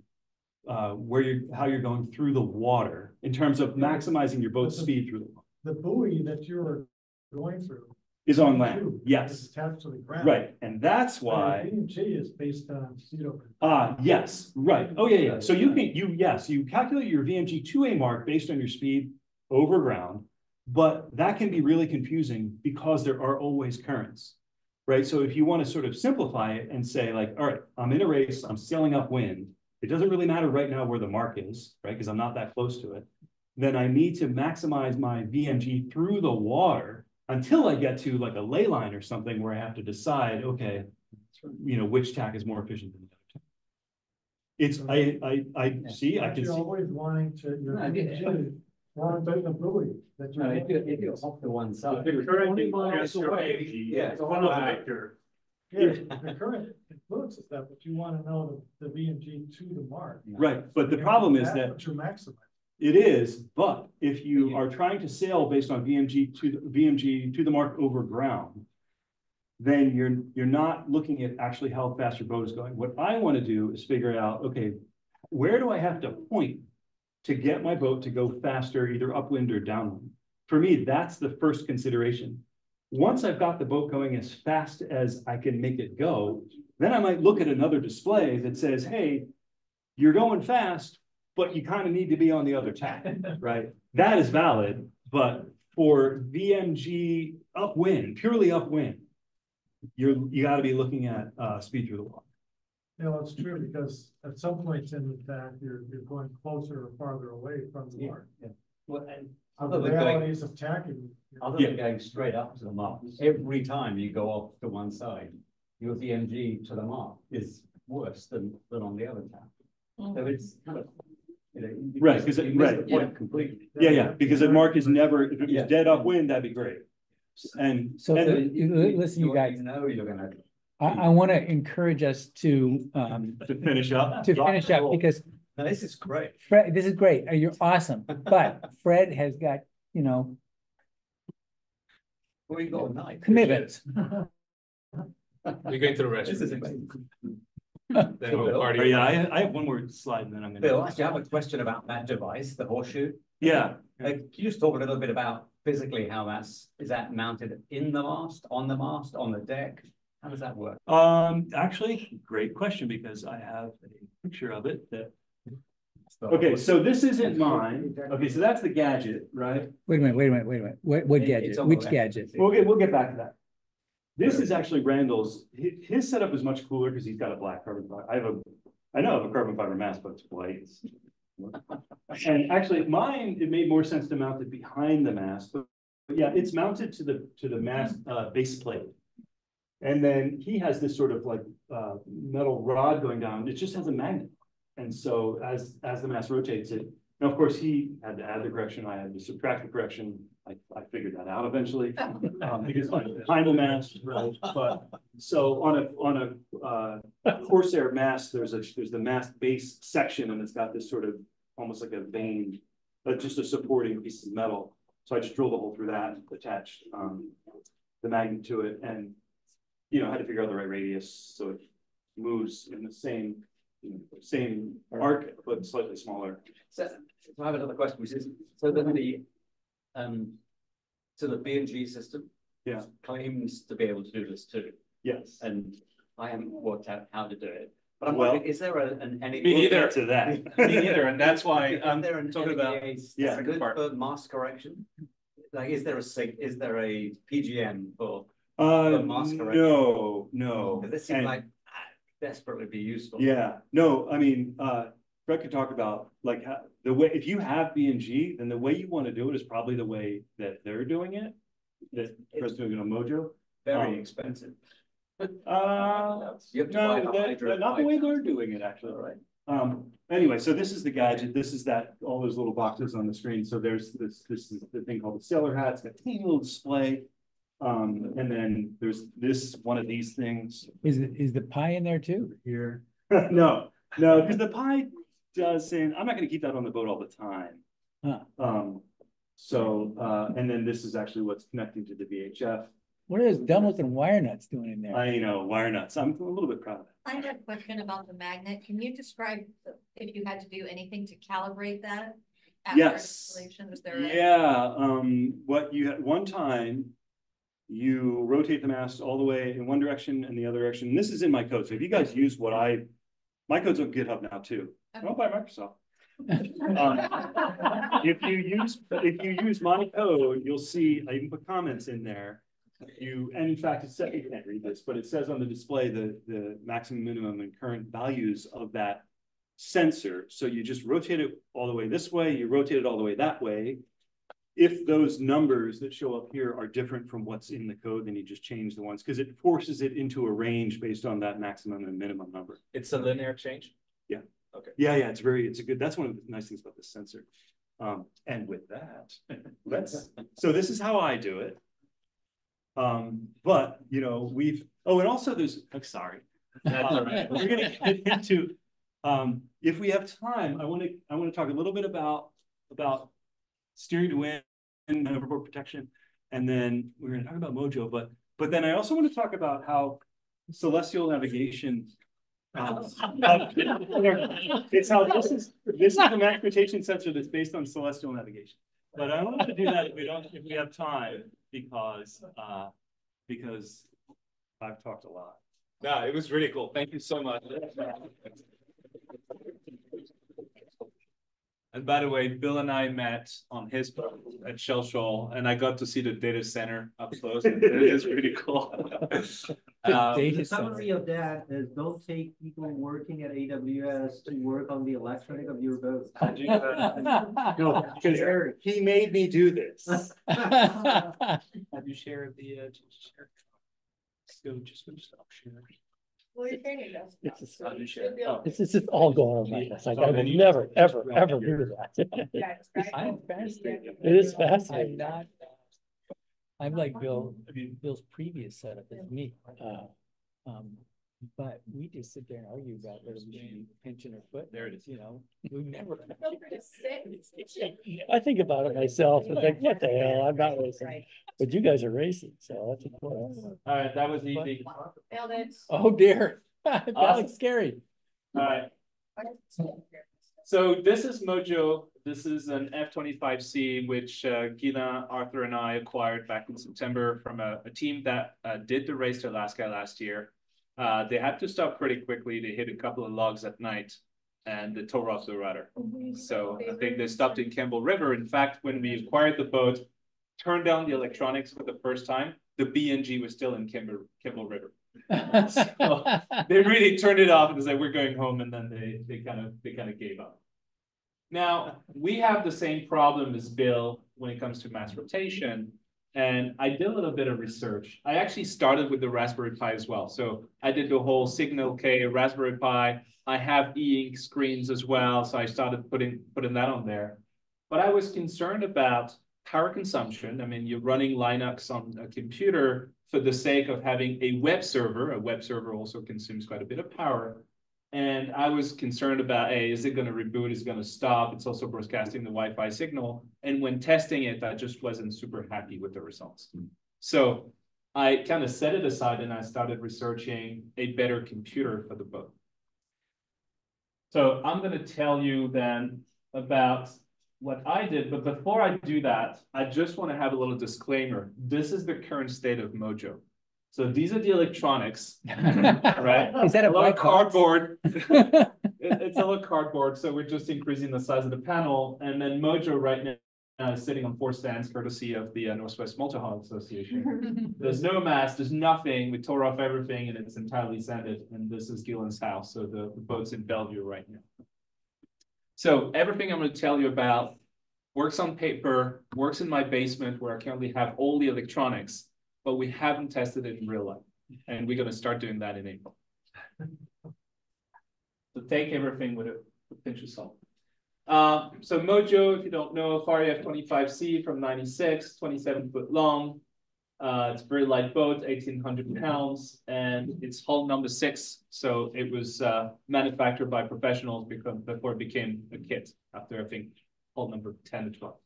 uh, where you're, how you're going through the water in terms of maximizing your boat's speed through the water. The buoy that you're going through. Is on land, yes, attached to the ground. right, and that's why. B and G is based on CETO. Ah, yes, right. Oh, yeah, yeah. So you can, you, yes, you calculate your VMG two A mark based on your speed over ground. But that can be really confusing because there are always currents. Right? So if you want to sort of simplify it and say like, all right, I'm in a race, I'm sailing upwind. It doesn't really matter right now where the mark is, right? Because I'm not that close to it. Then I need to maximize my VMG through the water until I get to like a lay line or something where I have to decide, okay, you know, which tack is more efficient than the other tack. It's, I, I, I see, I But can You're see, always wanting to, you're, No, I get it. you're wanting to the buoy. that No, you're- if you, if you're off to one side. The current Twenty miles influence away. VMG, Yeah. it's one of the vector. Yeah, the current influences that, but you wanna know the, the VMG to the mark. Right, but the problem is That's that what you're maximizing. It is, but if you are trying to sail based on VMG to, the VMG to the mark over ground, then you're, you're not looking at actually how fast your boat is going. What I want to do is figure out, okay, where do I have to point to get my boat to go faster, either upwind or downwind? For me, that's the first consideration. Once I've got the boat going as fast as I can make it go, then I might look at another display that says, hey, you're going fast, but you kind of need to be on the other tack, <laughs> right? That is valid, but for VMG upwind, purely upwind, you're, you gotta be looking at, uh, speed through the water. You know, it's true, because at some points in the fact, you're, you're going closer or farther away from the Yeah, mark. Well, and So other the than going, realities of tacking. other than going straight up to the mark, every time you go off to one side, your VMG to the mark is worse than, than on the other tack. So it's kind of, you know. you Right, 'cause it- you miss right, the point Completely. Yeah, yeah, because the mark is never, if it Yeah. was dead upwind, that'd be great. And, So, and you- li- listen, you guys, know you're gonna. I, I want to encourage us to, um, to finish up. to finish up because No, this is great. Fred, this is great. Uh, You're awesome. But <laughs> Fred has got, you know, Well, you got a night. commitments. <laughs> You're going to the This is amazing. <laughs> Then we'll Bill, Oh, party. yeah, I, I have one more slide and then I'm gonna. Bill, actually, I have a question about that device, the horseshoe. Yeah, Uh, can you just talk a little bit about physically how that's, is that mounted in the mast, on the mast, on the deck? How does that work? um, actually, great question, because I have a picture of it that, okay, so this isn't mine. Okay, so that's the gadget, right? Wait a minute, wait a minute, wait a minute. What, what gadget? it's Which gadget? We'll get, we'll get back to that. This is actually Randall's, his, setup is much cooler because he's got a black carbon fiber. I have a, I know I have a carbon fiber mast, but it's white. <laughs> And actually mine, it made more sense to mount it behind the mast, but, but yeah, it's mounted to the, to the mast, uh, base plate. And then he has this sort of like, uh, metal rod going down. It just has a magnet. And so as, as the mast rotates it, and of course, he had to add the correction, I had to subtract the correction. I, I figured that out eventually, <laughs> um, because I'm <laughs> behind the mast, right? But, so on a, on a, uh, Corsair mast, there's a, there's the mast base section and it's got this sort of, almost like a vein, but just a supporting piece of metal. So I just drilled a hole through that, attached, um, the magnet to it and, you know, had to figure out the right radius, so it moves in the same, you know, same arc, but slightly smaller. So, so I have another question, which is, so then the, um, so the B and G system. Yeah. Claims to be able to do this too, Yes. and I haven't worked out how to do it. But I'm Well- wondering, is there a- an, any? Me neither. To that. <laughs> Me neither, and that's why Is I'm there an talking about. Yeah, standard part. for mast correction? Like, is there a sig, is there a PGN for, Uh, The mast correction. no, no. because this seems And- like ah, desperately be useful. Yeah, no, I mean, uh, Brett could talk about like how, the way, if you have B and G, then the way you want to do it is probably the way that they're doing it. That Brett's doing it on Mojo. Very Um, expensive. Uh, You have to no, the that- hydro not the way pipe. they're doing it, actually. All right. Um, anyway, so this is the gadget, this is that, all those little boxes on the screen, so there's this, this is the thing called the SailorHat, it's got a teeny little display. Um, and then there's this, one of these things Is it, is the Pi in there too? here. <laughs> No, no, because the Pi doesn't, I'm not gonna keep that on the boat all the time. Huh. Um, so, uh, and then this is actually what's connecting to the VHF. What are those dumb looking wire nuts doing in there? I know, wire nuts. I'm a little bit proud of it. I have a question about the magnet. Can you describe if you had to do anything to calibrate that? after Yes. Was there? a- Yeah, um, what you had, one time. You rotate the mast all the way in one direction and the other direction. And This is in my code. So if you guys use what I, my code's on GitHub now too. Owned by Microsoft. Um, If you use, if you use my code, you'll see, I even put comments in there. You, and in fact, it you can't read this, but it says on the display, the, the maximum, minimum and current values of that sensor. So you just rotate it all the way this way, you rotate it all the way that way. If those numbers that show up here are different from what's in the code, then you just change the ones, because it forces it into a range based on that maximum and minimum number. It's a linear change? Yeah. Okay. Yeah, yeah, it's very, it's a good, that's one of the nice things about this sensor. Um, and with that, <laughs> let's, so this is how I do it. Um, but, you know, we've, oh, and also there's, I'm sorry. <laughs> That's all Um. We're gonna get into, um, if we have time, I wanna, I wanna talk a little bit about, about steering to wind and overboard protection. And then we're gonna talk about Mojo, but, but then I also wanna talk about how celestial navigation. Um, It's how <laughs> this is, this is the mast rotation sensor that's based on celestial navigation. But I don't want to do that if we don't, if we have time, because, uh, because I've talked a lot. No, it was really cool. Thank you so much. And by the way, Bill and I met on his boat at Shell Shoal, and I got to see the data center up close. It is pretty cool. <laughs> <laughs> Um, The summary of that is don't take people working at AWS to work on the electronic of your boat. <laughs> No, because he made me do this. Have you shared the, uh, share? So just gonna stop sharing. Well, you're training us. It's just- so you should be able- It's, it's just all going on like this. Like, I would never, ever, ever do that. Yeah, <laughs> it's right. I'm fascinated. It is I'm fascinating. not. I'm like Bill, Bill's previous setup is me. Uh, Um, but we just sit there and argue about whether we should be pinching our foot. There it is. You know, we never. <laughs> Just sit. I think about it myself and think, what the hell, I'm not racing, but you guys are racing, so that's important. All right, that was easy. Nailed it. Oh dear, <laughs> that Awesome. looks scary. All right. So this is Mojo. This is an F twenty-five C, which uh, Gina, Arthur and I acquired back in September from a, a team that uh, did the race to Alaska last year. Uh, they had to stop pretty quickly. They hit a couple of logs at night and they tore off the rudder. So I think they stopped in Campbell River. In fact, when we acquired the boat, turned down the electronics for the first time, the BNG was still in Campbell, Campbell River. <laughs> So, they really turned it off and said, we're going home, and then they, they kind of, they kind of gave up. Now, we have the same problem as Bill when it comes to mast rotation. And I did a little bit of research. I actually started with the Raspberry Pi as well. So I did the whole Signal K Raspberry Pi. I have e-ink screens as well. So I started putting, putting that on there. But I was concerned about power consumption. I mean, you're running Linux on a computer for the sake of having a web server. A web server also consumes quite a bit of power. And I was concerned about, hey, is it going to reboot? Is it going to stop? It's also broadcasting the Wi-Fi signal. And when testing it, I just wasn't super happy with the results. Hmm. So I kind of set it aside and I started researching a better computer for the boat. So I'm going to tell you then about what I did, but before I do that, I just want to have a little disclaimer. This is the current state of Mojo. So these are the electronics, <laughs> right? Is that a a little black box? cardboard? <laughs> It- it's a little cardboard, so we're just increasing the size of the panel, and then Mojo right now is sitting on four stands courtesy of the uh, Northwest Multihull Association. <laughs> There's no mast, there's nothing, we tore off everything and it's entirely sanded, and this is Gillen's house, so the, the boat's in Bellevue right now. So everything I'm gonna tell you about works on paper, works in my basement where I currently have all the electronics, but we haven't tested it in real life, and we're gonna start doing that in April. So take everything with a a pinch of salt. Uh, so Mojo, if you don't know, Farrier F twenty-five C from 96, 27 foot long. Uh, it's a very light boat, eighteen hundred pounds, and it's hull number six. So it was uh, manufactured by professionals because before it became a kit after I think hull number ten to twelve.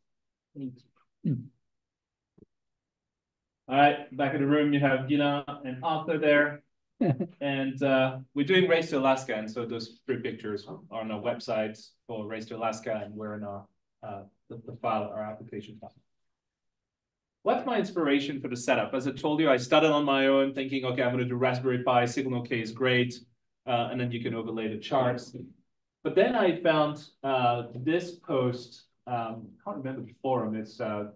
All right, back in the room, you have Gina and Arthur there. <laughs> And uh, we're doing Race to Alaska, and so those three pictures are on our website for Race to Alaska, and we're in our uh, the, the file, our application file. What's my inspiration for the setup? As I told you, I started on my own thinking, okay, I'm going to do Raspberry Pi, Signal K is great, uh, and then you can overlay the charts. But then I found uh, this post, um, I can't remember the forum, it's uh,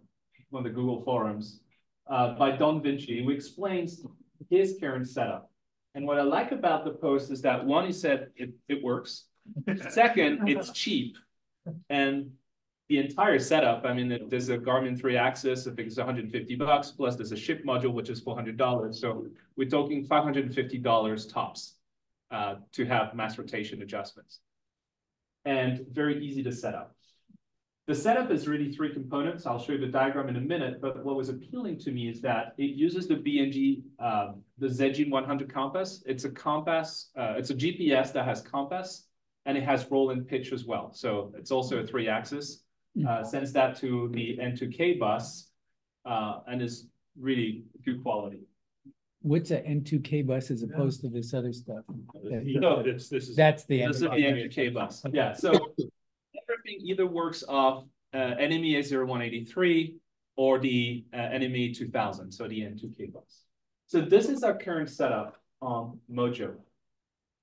one of the Google forums, uh, by Don Vinci, who explains his current setup. And what I like about the post is that one, he said it, it works. <laughs> Second, it's cheap. And the entire setup, I mean, there's a Garmin three axis, I think it's 150 bucks, plus there's a ShipModul, which is $400. So we're talking $550 tops uh, to have mast rotation adjustments. And very easy to set up. The setup is really three components. I'll show you the diagram in a minute, but what was appealing to me is that it uses the BNG, um, the ZG 100 compass. It's a compass, uh, it's a GPS that has compass, and it has roll and pitch as well. So it's also a three axis. Uh, sends that to the N2K bus, uh, and is really good quality. What's a N N2K bus as opposed to this other stuff? No, It's, this is. That's the. This is the N2K bus. Yeah, so everything either works off uh, NMEA 0183 or the uh, NMEA 2000, so the N2K bus. So this is our current setup on Mojo.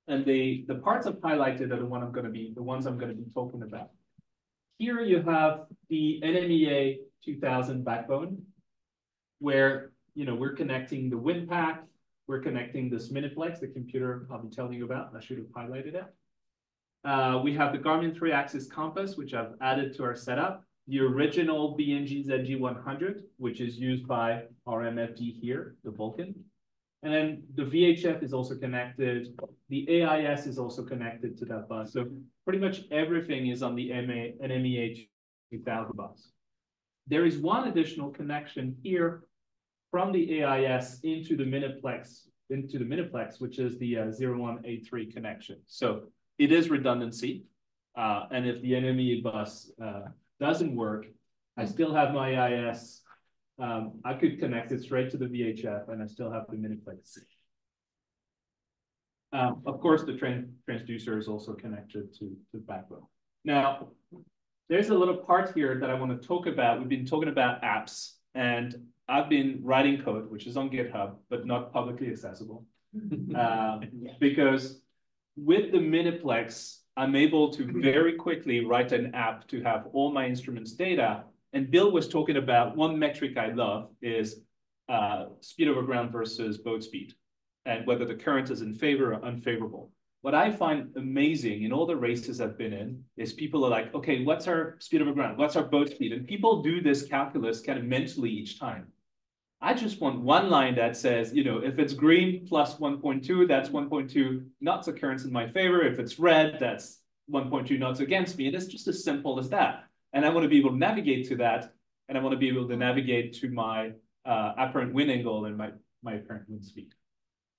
And the, the parts I've highlighted are the one I'm going to be, the ones I'm going to be talking about. Here you have the NMEA 2000 backbone, where you know we're connecting the WinPack, we're connecting this Miniplex, the computer I'll be telling you about. I should have highlighted it. Uh, we have the Garmin three-axis compass, which I've added to our setup. The original BNG ZG100, which is used by our MFD here, the Vulcan. And then the VHF is also connected. The AIS is also connected to that bus. So pretty much everything is on the MA, NMEA 2000 bus. There is one additional connection here from the AIS into the Miniplex, into the Miniplex, which is the uh, 0183 connection. So it is redundancy. Uh, and if the NME bus uh, doesn't work, I still have my AIS. um, I could connect it straight to the VHF and I still have the Miniplex. Um, of course, the trans transducer is also connected to the backbone. Now, there's a little part here that I want to talk about. We've been talking about apps and I've been writing code, which is on GitHub, but not publicly accessible. <laughs> uh, because with the Miniplex, I'm able to very quickly write an app to have all my instruments data and Bill was talking about one metric I love is uh, speed over ground versus boat speed and whether the current is in favor or unfavorable. What I find amazing in all the races I've been in is people are like, okay, what's our speed over ground? What's our boat speed? And people do this calculus kind of mentally each time. I just want one line that says, you know, if it's green plus 1.2, that's 1.2 knots occurrence in my favor. If it's red, that's 1.2 knots against me. And it's just as simple as that. And I want to be able to navigate to that. And I want to be able to navigate to my uh, apparent wind angle and my, my apparent wind speed.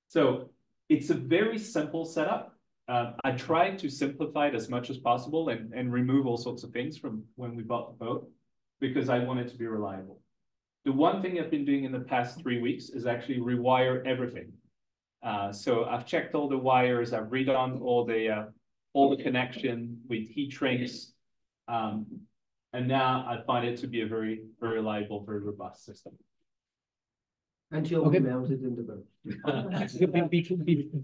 So it's a very simple setup. Uh, I tried to simplify it as much as possible and, and remove all sorts of things from when we bought the boat because I want it to be reliable. The one thing I've been doing in the past three weeks is actually rewire everything. Uh, so I've checked all the wires, I've redone all the uh, all the connection with heat shrinks. Um, and now I find it to be a very, very reliable, very robust system. And she'll be mounted in the boat. <laughs>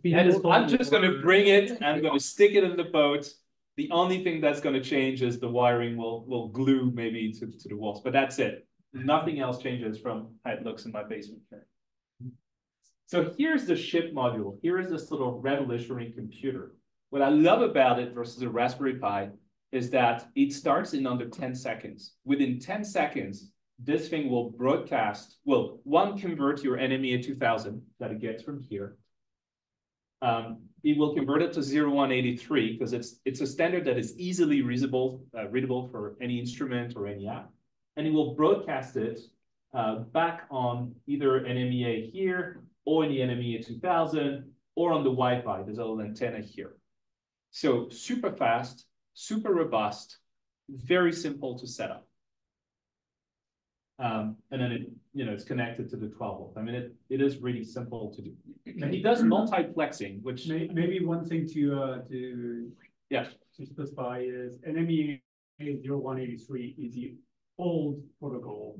And I'm just gonna bring it, I'm gonna stick it in the boat. The only thing that's gonna change is the wiring will, will glue maybe to, to the walls, but that's it. Nothing else changes from how it looks in my basement. So here's the ShipModul. Here is this little revolutionary computer. What I love about it versus a Raspberry Pi is that it starts in under 10 seconds. Within 10 seconds, this thing will broadcast, well, one, convert your NMEA 2000 that it gets from here. Um, it will convert it to 0183 because it's it's a standard that is easily readable, uh, readable for any instrument or any app. And it will broadcast it uh, back on either an MEA here or in the NMEA two thousand or on the Wi-Fi, there's a little antenna here. So super fast, super robust, very simple to set up. Um, and then it, you know, it's connected to the twelve volt. I mean, it, it is really simple to do. And he does multiplexing, which. May- Maybe one thing to, uh, to. Yeah. To specify is NMEA zero one eighty-three is the old protocol.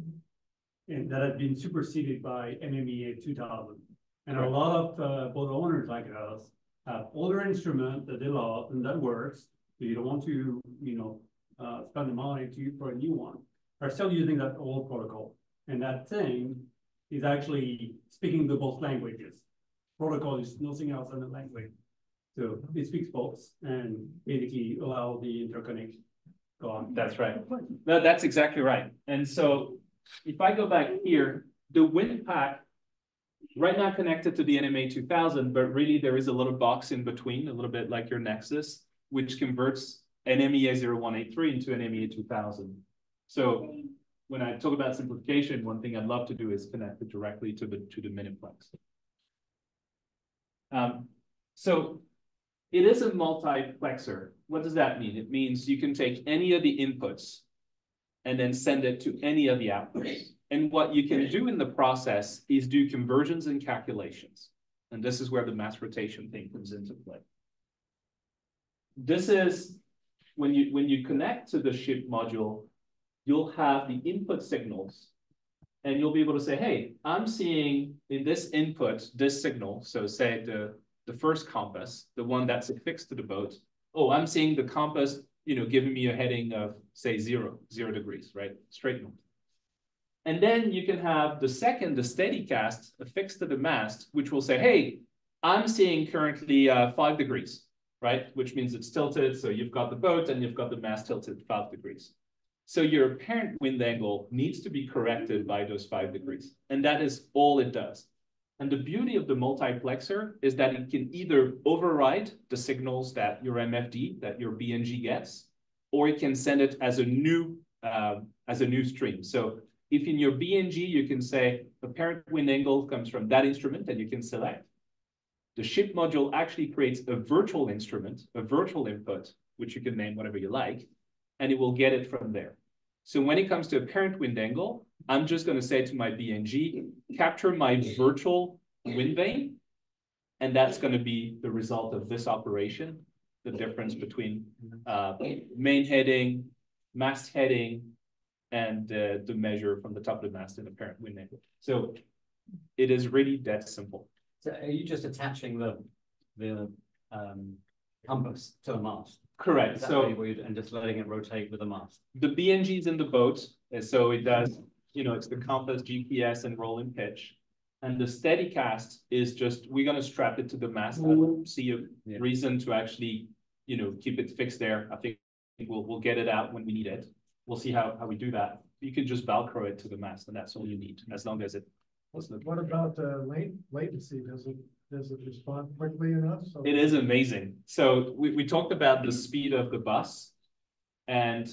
And that had been superseded by NMEA two thousand. And a lot of, uh, boat owners like us have older instrument that they love and that works. So you don't want to, you know, uh, spend the money to, for a new one. Are still using that old protocol. And that thing is actually speaking the both languages. Protocol is nothing else than a language. So it speaks both and basically allow the interconnection. Go on. That's right. No, that's exactly right. And so if I go back here, the wind pack right now connected to the NMEA two thousand, but really there is a little box in between, a little bit like your Nexus, which converts NMEA 0183 into NMEA two thousand. So when I talk about simplification, one thing I'd love to do is connect it directly to the to the Miniplex. Um, so it is a multiplexer. What does that mean? It means you can take any of the inputs and then send it to any of the outputs. And what you can do in the process is do conversions and calculations. And this is where the mast rotation thing comes into play. This is when you when you connect to the ShipModul, you'll have the input signals and you'll be able to say, hey, I'm seeing in this input, this signal. So say the, the first compass, the one that's affixed to the boat. Oh, I'm seeing the compass, you know, giving me a heading of say zero, zero degrees, right? Straight north. And then you can have the second, the Steadycast affixed to the mast, which will say, hey, I'm seeing currently uh, five degrees, right? Which means it's tilted. So you've got the boat and you've got the mast tilted five degrees. So your apparent wind angle needs to be corrected by those five degrees. And that is all it does. And the beauty of the multiplexer is that it can either override the signals that your MFD, that your BNG gets, or it can send it as a new uh, as a new stream. So if in your BNG, you can say apparent wind angle comes from that instrument and you can select. The ShipModul actually creates a virtual instrument, a virtual input, which you can name whatever you like, and it will get it from there. So when it comes to apparent wind angle, I'm just going to say to my BNG, capture my virtual wind vane, and that's going to be the result of this operation, the difference between uh, main heading, mast heading, and uh, the measure from the top of the mast and apparent wind angle. So it is really that simple. So are you just attaching the, the, um, compass to the mast? Correct. So really what you- and just letting it rotate with the mast? the BNG is in the boat, so it does, you know, it's the compass, GPS, and rolling pitch. And the Steadycast is just, we're gonna strap it to the mast. I don't see a Yeah. reason to actually, you know, keep it fixed there. I think we'll, we'll get it out when we need it. We'll see how, how we do that. You can just Velcro it to the mast, and that's all you need, as long as it. What about uh late latency? Does it, does it respond quickly enough? So It is amazing. So we, we talked about the speed of the bus. And,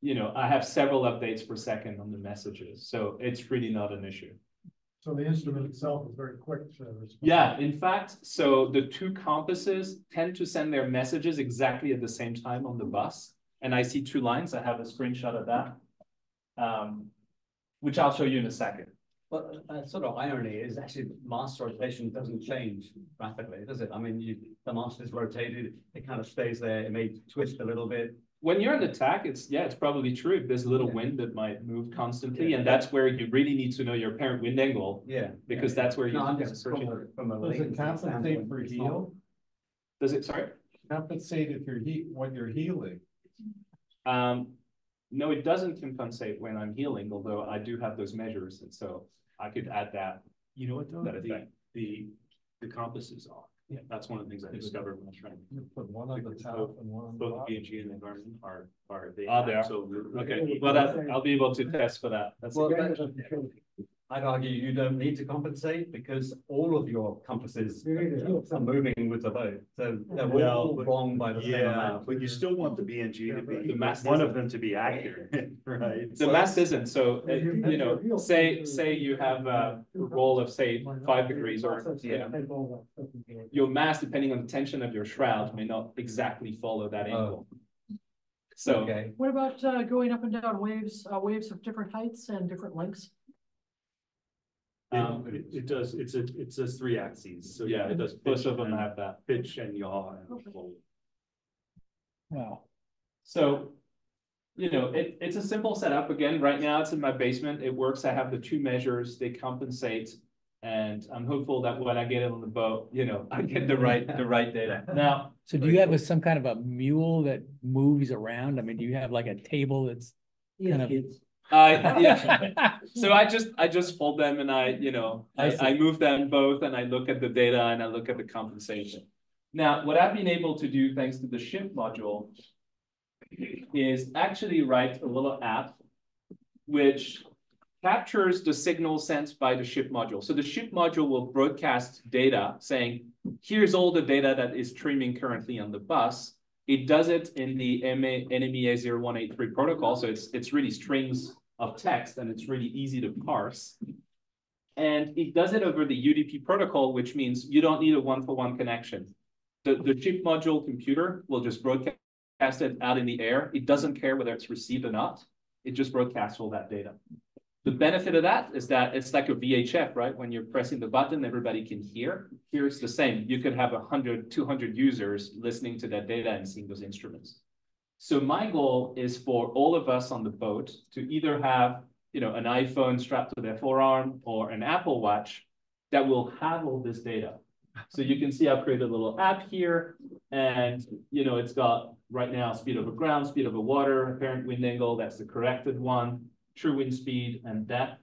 you know, I have several updates per second on the messages, so it's really not an issue. So the instrument itself is very quick to respond. Yeah, in fact, so the two compasses tend to send their messages exactly at the same time on the bus. And I see two lines. I have a screenshot of that. Um, which I'll show you in a second. But uh, sort of irony is actually mast rotation doesn't change rapidly, does it? I mean, you, the mast is rotated, it kind of stays there, it may twist a little bit. When you're in attack, it's, yeah, it's probably true. If There's a little Yeah. wind that might move constantly, Yeah. and that's where you really need to know your apparent wind angle. Yeah. Because that's where you. No, I'm just from a, from a. Does it latency compensate standpoint, for it's not- heel? Does it, sorry? Compensate if you're heat, when you're heeling? Um, no, it doesn't compensate when I'm heeling, although I do have those measures, and so I could add that. You know what, though? That The, effect. the, the compass is off. Yeah, that's one of the things I discovered when I was trying. You put one on the Because top both- and one on the Both bottom. BNG and environment are, are they. Ah, they are. absolutely- Okay, well, that, I'll be able to test for that. That's Well, okay. that- I'd argue you don't need to compensate because all of your compasses are moving with the boat. So they're all Well, wrong by the same Yeah, amount. but you still want the BNG to be, The mast one of them to be accurate, <laughs> right? The mast isn't, so, uh, you know, say, say you have a roll of, say, five degrees or, yeah. Your mast, depending on the tension of your shroud, may not exactly follow that angle. So, Okay, What about, uh, going up and down waves, uh, waves of different heights and different lengths? Um, It, it- it does, it's a, it says three axes, so yeah, yeah, it does. Both pitch of them and- have that. Pitch and yaw and fold. Wow. So, you know, it, it's a simple setup. Again, right now it's in my basement. It works. I have the two measures, they compensate. And I'm hopeful that when I get it on the boat, you know, <laughs> I get the right, the right data. Now, So do you have a, some kind of a mule that moves around? I mean, do you have like a table that's kind of? I, uh, <laughs> yeah, so I just, I just hold them and I, you know, I I. I move them both and I look at the data and I look at the compensation. Now, what I've been able to do thanks to the ShipModul is actually write a little app which captures the signal sent by the ShipModul. So the ShipModul will broadcast data saying, here's all the data that is streaming currently on the bus. It does it in the MA, NMEA 0183 protocol. So it's, it's really strings of text and it's really easy to parse. And it does it over the UDP protocol, which means you don't need a one-for-one connection. The, the ShipModul computer will just broadcast it out in the air. It doesn't care whether it's received or not. It just broadcasts all that data. The benefit of that is that it's like a VHF, right? When you're pressing the button, everybody can hear. Here it's the same. You could have 100, 200 users listening to that data and seeing those instruments. So my goal is for all of us on the boat to either have, you know, an iPhone strapped to their forearm or an Apple Watch that will have all this data. So you can see I've created a little app here and, you know, it's got right now speed over ground, speed over water, apparent wind angle, that's the corrected one, true wind speed and depth.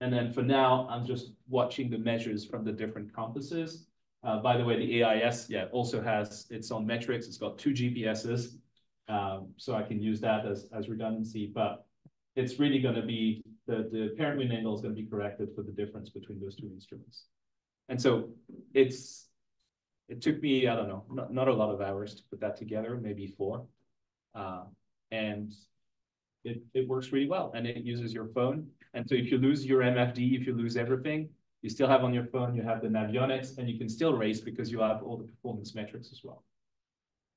And then for now, I'm just watching the measures from the different compasses. Uh, by the way, the AIS, yeah, also has its own metrics. It's got two GPSs. Um, so I can use that as, as redundancy, but it's really gonna be, the, the apparent wind angle is gonna be corrected for the difference between those two instruments. And so it's, it took me, I don't know, not, not a lot of hours to put that together, maybe four. Uh, and it, it works really well and it uses your phone. And so if you lose your MFD, if you lose everything, you still have on your phone, you have the Navionics and you can still race because you have all the performance metrics as well.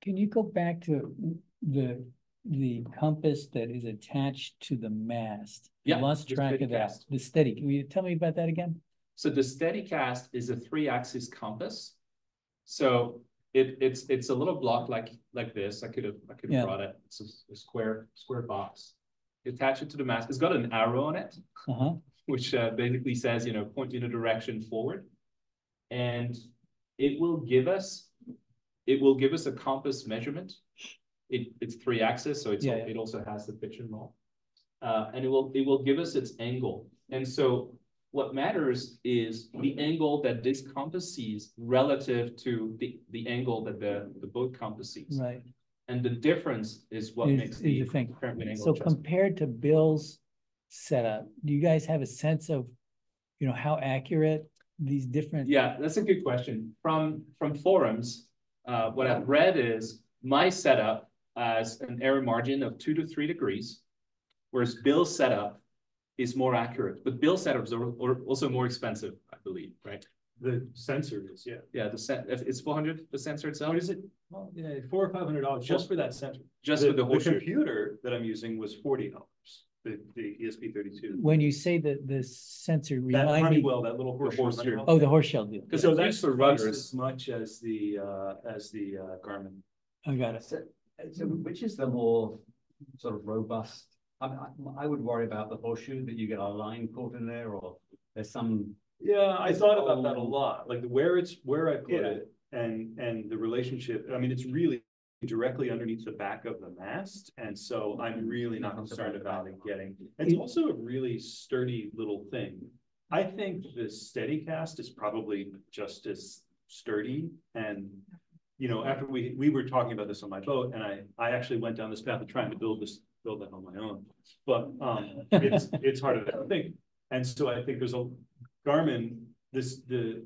Can you go back to the, the compass that is attached to the mast? I Yeah, Lost track of that, the steady, can you tell me about that again? So the Steadycast is a three-axis compass. So it, it's, it's a little block like, like this. I could have, I could Yeah. have brought it. It's a, a square, square box. Attach it to the mast. It's got an arrow on it, Uh-huh, which uh, basically says, you know, point in a direction forward. And it will give us, it will give us a compass measurement. It, it's three axis, so it's, Yeah, yeah. it also has the pitch and roll. Uh, and it will, it will give us its angle. And so what matters is the angle that this compass sees relative to the, the angle that the, the boat compass sees. right. And the difference is what Is- makes is the the thing. So adjustment. compared to Bill's setup, do you guys have a sense of, you know, how accurate these different? Yeah, that's a good question. From, from forums, uh, what I've read is my setup has an error margin of two to three degrees, whereas Bill's setup is more accurate, but Bill's setup is al- al- also more expensive, I believe, right? The sensor is, yeah. Yeah, the set, it's four hundred, the sensor itself? What is it? Well, yeah, four or five hundred dollars just for that sensor. Just for the horseshoe. computer that I'm using was forty dollars, the, the ESP thirty-two. When you say that the sensor, That remind me, Honeywell, that little horseshoe. horseshoe. Honeywell. oh, the horse shell deal. Because So it's that's used for twice rudders. as much as the, uh, as the, uh, Garmin. I got it. So, so which is the more sort of robust? I, I, I would worry about the horseshoe that you get a line caught in there or there's some, Yeah, I It's thought about that a lot, like where it's, where I put Yeah. it and, and the relationship, I mean, it's really directly underneath the back of the mast. And so I'm really not concerned about it getting, it's also a really sturdy little thing. I think the Steadycast is probably just as sturdy and, you know, after we, we were talking about this on my boat and I, I actually went down this path of trying to build this, build that on my own. But, um, it's, it's harder than I think. And so I think there's a Garmin, this, the,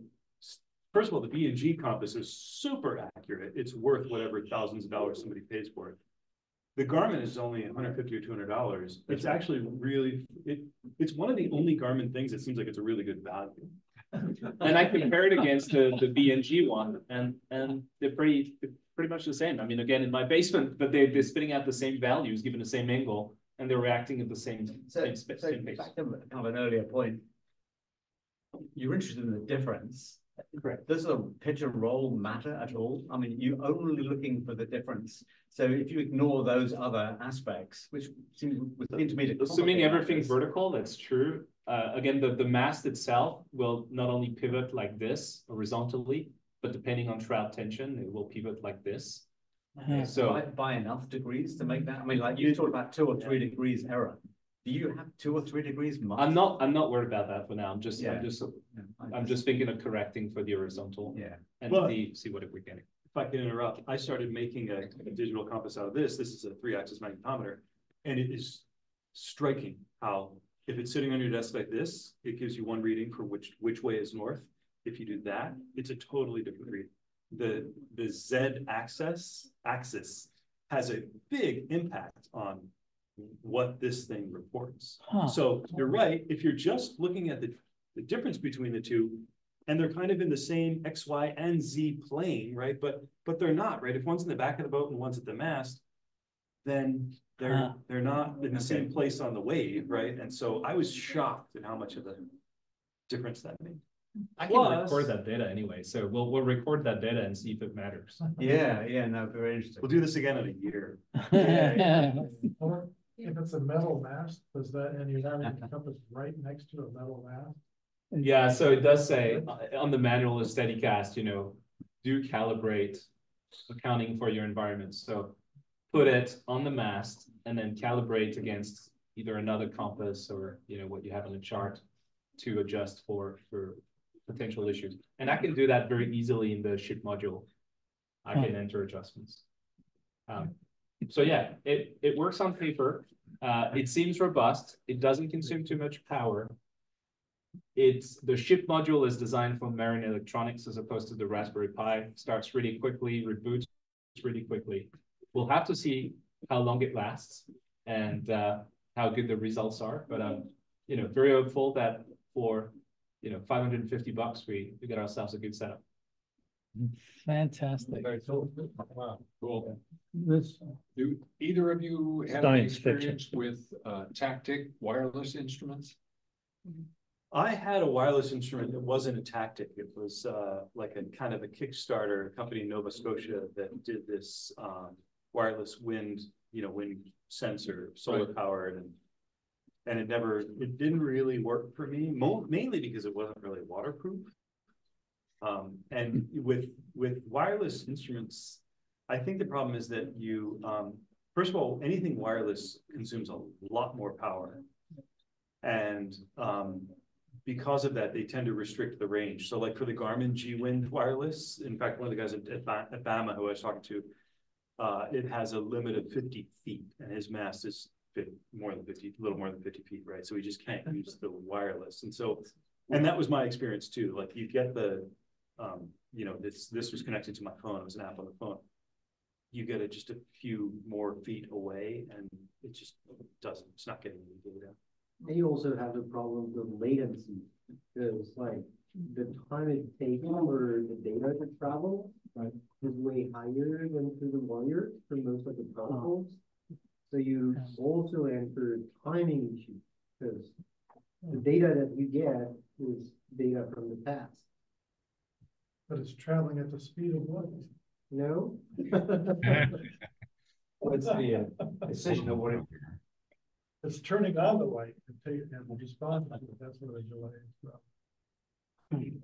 first of all, the B and G compass is super accurate. It's worth whatever thousands of dollars somebody pays for it. The Garmin is only hundred fifty or two hundred dollars. It's actually really, it, it's one of the only Garmin things that seems like it's a really good value. <laughs> And I compared it against the, the B and G one and, and they're pretty, they're pretty much the same. I mean, again, in my basement, but they, they're spitting out the same values, given the same angle, and they're reacting at the same, So, same, so same pace. back to kind of an earlier point. You're interested in the difference. Correct. Does a pitch and roll matter at all? I mean, you're only looking for the difference. So if you ignore those other aspects, which seems, would seem to me to. Assuming everything's vertical, that's true. Uh, again, the, the mast itself will not only pivot like this horizontally, but depending on shroud tension, it will pivot like this. Yeah, So- By, by enough degrees to make that, I mean, like you talked about two or three degrees error. Do you have two or three degrees? much? I'm not, I'm not worried about that for now. I'm just, Yeah. I'm just, Yeah, I I'm just thinking of correcting for the horizontal. Yeah. And Well- see, see what we're getting. If I can interrupt, I started making a, a digital compass out of this. This is a three axis magnetometer. And it is striking how, if it's sitting on your desk like this, it gives you one reading for which, which way is north. If you do that, it's a totally different reading. The, the Z axis, axis has a big impact on what this thing reports. Huh. So you're right, if you're just looking at the, the difference between the two, and they're kind of in the same X, Y, and Z plane, right? But, but they're not, right? If one's in the back of the boat and one's at the mast, then they're, Huh. they're not in the same place on the wave, right? And so I was shocked at how much of a difference that made. I can Plus- record that data anyway, so we'll, we'll record that data and see if it matters. Yeah, yeah, no, very interesting. We'll do this again in a year. <laughs> Or <laughs> if it's a metal mast, does that, and you have a compass right next to a metal mast? Yeah, so it does say uh, on the manual of Steadycast, you know, do calibrate accounting for your environment. So put it on the mast and then calibrate against either another compass or, you know, what you have on the chart to adjust for, for potential issues. And I can do that very easily in the ShipModul. I can enter adjustments. Um, so yeah, it, it works on paper. Uh, it seems robust. It doesn't consume too much power. It's, the ShipModul is designed for Marine Electronics as opposed to the Raspberry Pi, starts really quickly, reboots really quickly. We'll have to see how long it lasts and uh, how good the results are, but I'm, you know, very hopeful that for, you know, five hundred and fifty bucks, we, we get ourselves a good setup. Fantastic. Very cool. Wow, cool. This, Do either of you have any Science fiction. experience with uh Tacktick wireless instruments? I had a wireless instrument that wasn't a Tacktick. It was uh like a kind of a Kickstarter company in Nova Scotia that did this um wireless wind, you know, wind sensor, solar powered and and it never, it didn't really work for me, mo- mainly because it wasn't really waterproof. Um, and with with wireless instruments, I think the problem is that you um, first of all, anything wireless consumes a lot more power. And um, because of that, they tend to restrict the range. So like for the Garmin gWind wireless, in fact, one of the guys at, at BAMA who I was talking to, uh, it has a limit of fifty feet and his mast is more than fifty, a little more than fifty feet, right? So he just can't use the wireless. And so, and that was my experience too. Like you get the, um, you know, this, this was connected to my phone. It was an app on the phone. You get it just a few more feet away and it just doesn't, it's not getting any data. And you also have the problem with latency, because like the time it takes for the data to travel, right, is way higher than through the wire for most of the protocols. Uh-huh. So you uh-huh. also enter timing issues, because the mm. data that you get is data from the past, But it's traveling at the speed of light. no? <laughs> What's the uh, decision of what it It's turning on the light and take, and responding, to it. that's where the delay is from.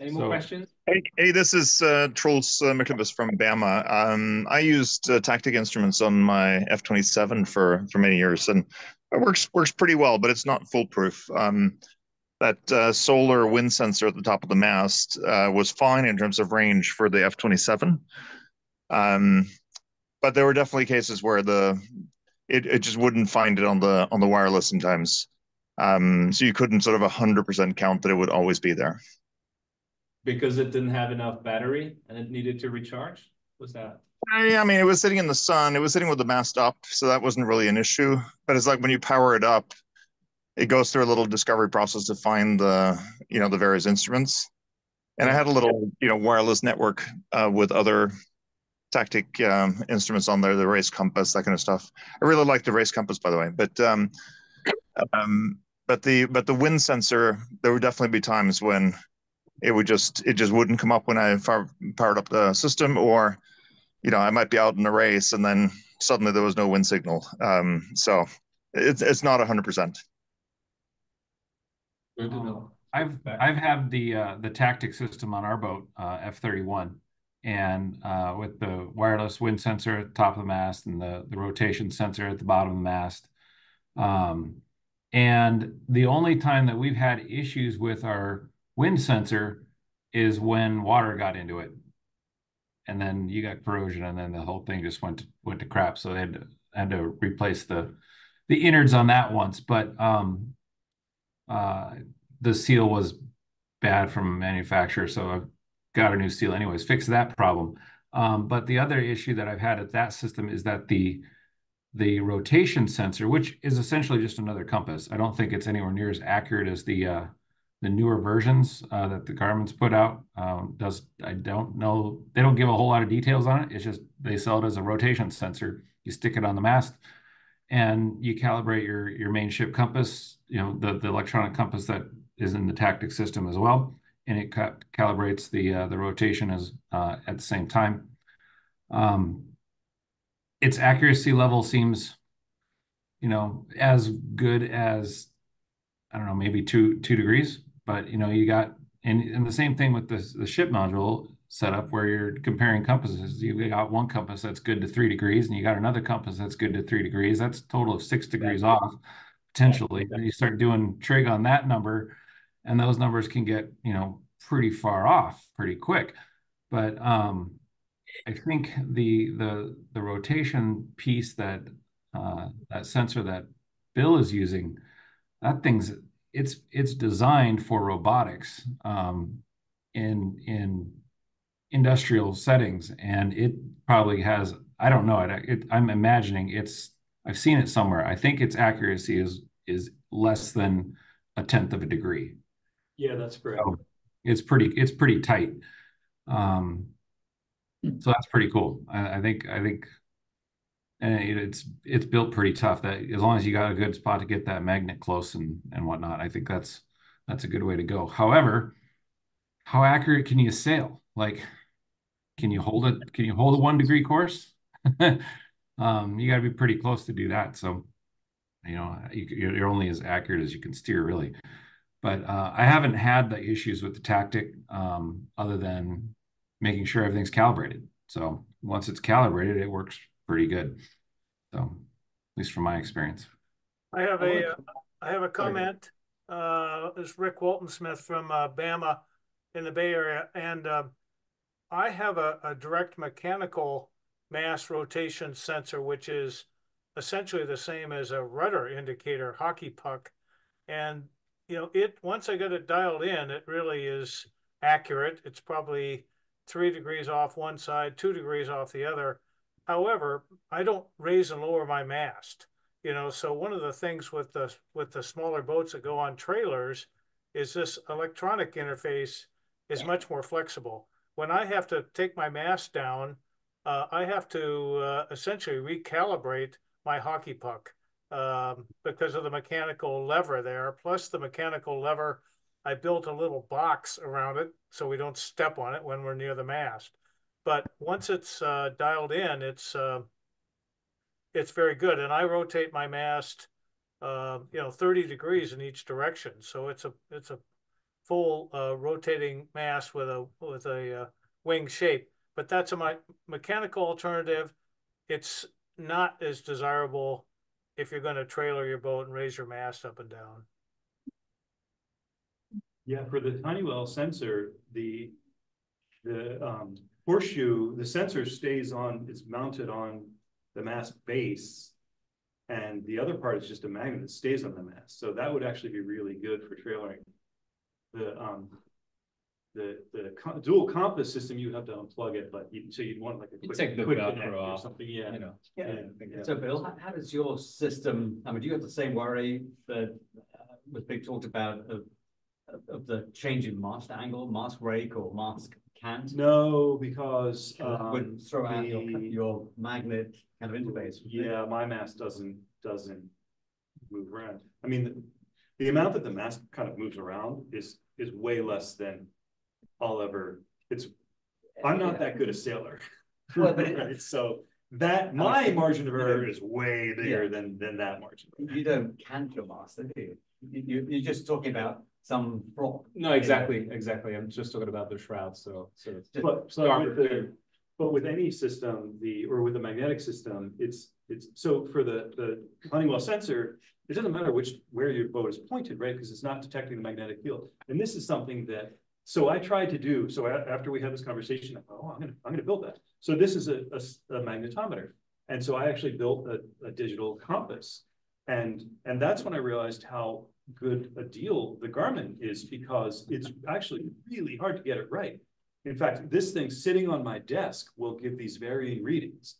Any more So- questions? Hey, hey, this is uh, Truls uh, Mikkelbus from BAMA. Um, I used uh, Tacktick Instruments on my F27 for for many years, and it works works pretty well, but it's not foolproof. Um, that uh, solar wind sensor at the top of the mast uh, was fine in terms of range for the F27, um, but there were definitely cases where the it, it just wouldn't find it on the on the wireless sometimes. Um, so you couldn't sort of hundred percent count that it would always be there. Because it didn't have enough battery and it needed to recharge? Was that? I, I mean, it was sitting in the sun. It was sitting with the mast up, so that wasn't really an issue. But it's like when you power it up, it goes through a little discovery process to find the, you know, the various instruments. And I had a little, you know, wireless network uh, with other Tacktick um, instruments on there, the race compass, that kind of stuff. I really like the race compass, by the way. But um, um, but the but the wind sensor, there would definitely be times when it would just it just wouldn't come up when I far, powered up the system, or you know I might be out in a race and then suddenly there was no wind signal. Um, so it's it's not hundred percent. I've I've had the uh, the Tacktick system on our boat uh, F thirty one, and uh, with the wireless wind sensor at the top of the mast and the the rotation sensor at the bottom of the mast. Um, and the only time that we've had issues with our wind sensor is when water got into it, and then you got corrosion, and then the whole thing just went to, went to crap. So they had to, had to replace the the innards on that once, but um, uh, the seal was bad from manufacturer, so I've got a new seal anyways, fix that problem. Um, but the other issue that I've had at that system is that the the rotation sensor, which is essentially just another compass, I don't think it's anywhere near as accurate as the uh, the newer versions uh, that the Garmin's put out. Um, does I don't know they don't give a whole lot of details on it. It's just they sell it as a rotation sensor. You stick it on the mast, and you calibrate your your main ship compass. You know the the electronic compass that is in the Tacktick system as well, and it ca calibrates the uh, the rotation as uh, at the same time. Um, its accuracy level seems, you know, as good as I don't know, maybe two two degrees. But you know, you got and and the same thing with the the ShipModul setup where you're comparing compasses. You got one compass that's good to three degrees, and you got another compass that's good to three degrees. That's a total of six degrees off potentially. And you start doing trig on that number, and those numbers can get you know pretty far off pretty quick but um i think the the the rotation piece that uh that sensor that bill is using that thing's it's it's designed for robotics um in in industrial settings and it probably has i don't know it, it i'm imagining it's i've seen it somewhere i think its accuracy is is less than a tenth of a degree Yeah, that's correct. so it's pretty it's pretty tight. Um, so that's pretty cool. I, I think I think and it, it's it's built pretty tough. That as long as you got a good spot to get that magnet close and and whatnot, I think that's that's a good way to go. However, how accurate can you sail? Like, can you hold it? Can you hold a one degree course? <laughs> um, you got to be pretty close to do that. So, you know, you, you're only as accurate as you can steer, really. But uh, I haven't had the issues with the Tacktick um, other than making sure everything's calibrated. So once it's calibrated, it works pretty good. So at least from my experience. I have a, uh, I have a comment. Uh, this is Rick Walton Smith from, uh, BAMA in the Bay Area, and, um, I have a, a direct mechanical mast rotation sensor, which is essentially the same as a rudder indicator hockey puck. And, you know, it, once I got it dialed in, it really is accurate. It's probably three degrees off one side, two degrees off the other. However, I don't raise and lower my mast, you know, so one of the things with the, with the smaller boats that go on trailers is this electronic interface is much more flexible. When I have to take my mast down, uh, I have to uh, essentially recalibrate my hockey puck um, because of the mechanical lever there. Plus the mechanical lever, I built a little box around it so we don't step on it when we're near the mast. But once it's uh, dialed in, it's uh, it's very good. And I rotate my mast, uh, you know, 30 degrees in each direction. So it's a it's a full uh, rotating mast with a with a uh, wing shape. But that's a my mechanical alternative. It's not as desirable if you're going to trailer your boat and raise your mast up and down. Yeah, for the Honeywell sensor, the, the, um, horseshoe, the sensor stays on, it's mounted on the mast base. And the other part is just a magnet that stays on the mast. So that would actually be really good for trailering. The, um, the, the co- dual compass system, you have to unplug it, but you, so you'd want like a quick. take the quick Velcro or off, Something, yeah. you know. Yeah, yeah. so Bill, how, how does your system, I mean, do you have the same worry that uh, was being talked about of, of- of the change in mast angle, mast rake or mast cant? No, because, That um, Would throw out your, the- your magnet kind of interface. Yeah, my mast doesn't, doesn't move around. I mean, the, the amount that the mast kind of moves around is, is way less than I'll ever, it's, I'm not that good a sailor. <laughs> Well, but it- <laughs> Right, so that, my margin of error is way bigger than, than that margin. You don't cant your mast, do you? You, you- you're just talking about some prop. No, exactly, exactly. I'm just talking about the shroud, so, so. But, but with the, but with any system, the, or with the magnetic system, it's, it's, so for the, the Honeywell sensor, it doesn't matter which, where your boat is pointed, right? Because it's not detecting the magnetic field. And this is something that, so I tried to do, so after we had this conversation, I thought, oh, I'm gonna, I'm gonna build that. So this is a magnetometer. And so I actually built a, a digital compass. And, and that's when I realized how good a deal the Garmin is because it's actually really hard to get it right. In fact, this thing sitting on my desk will give these varying readings.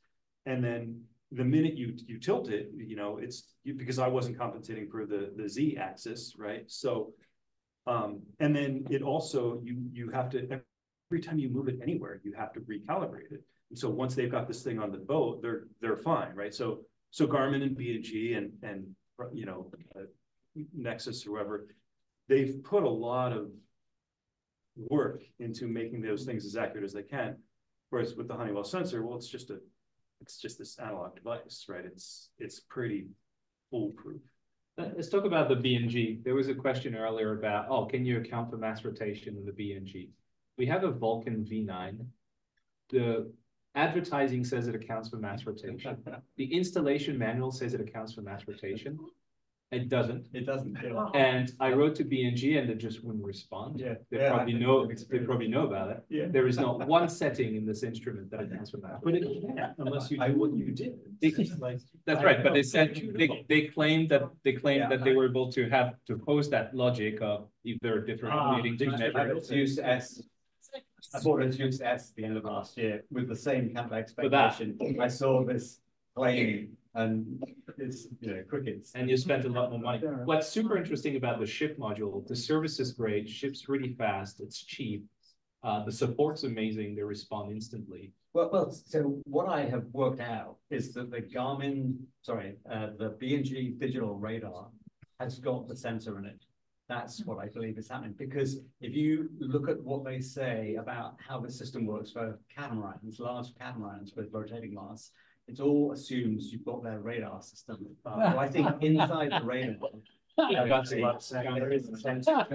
And then the minute you, you tilt it, you know, it's because I wasn't compensating for the, the Z axis, right? So, um, and then it also, you, you have to, every time you move it anywhere, you have to recalibrate it. And so once they've got this thing on the boat, they're, they're fine, right? So, so Garmin and B and G and, and, you know, uh, Nexus whoever, they've put a lot of work into making those things as accurate as they can. Whereas with the Honeywell sensor, well, it's just a, it's just this analog device, right? It's, it's pretty foolproof. Uh, Let's talk about the B and G. There was a question earlier about, oh, can you account for mast rotation in the B and G? We have a Vulcan V nine. The advertising says it accounts for mast rotation. <laughs> The installation manual says it accounts for mast rotation. It doesn't. It doesn't. yeah. And I wrote to B and G and they just wouldn't respond. Yeah. They Yeah, probably think know, they've they experienced probably know about it. Yeah. There is not <laughs> one setting in this instrument that accounts for mass. But it can't unless you do what you did. That's right, but they said, they, they claimed that, they Yeah. claimed that they were able to have, to pose that logic of if there are different Ah, readings. to I measure. bought a Zeus S. I bought a Zeus S at the end of last year with the same kind of that. expectation. I saw this plane and it's, you know, crickets. And you spent a lot more money. What's super interesting about the ShipModul, the service is great, ships really fast, it's cheap. Uh, the support's amazing, they respond instantly. Well, well, so what I have worked out is that the Garmin, sorry, uh, the B and G digital radar has got the sensor in it. That's what I believe is happening, because if you look at what they say about how the system works for catamarans, large catamarans with rotating masts, it all assumes you've got their radar system. <laughs> Uh, so I think inside the radar. <laughs> there is a sensor.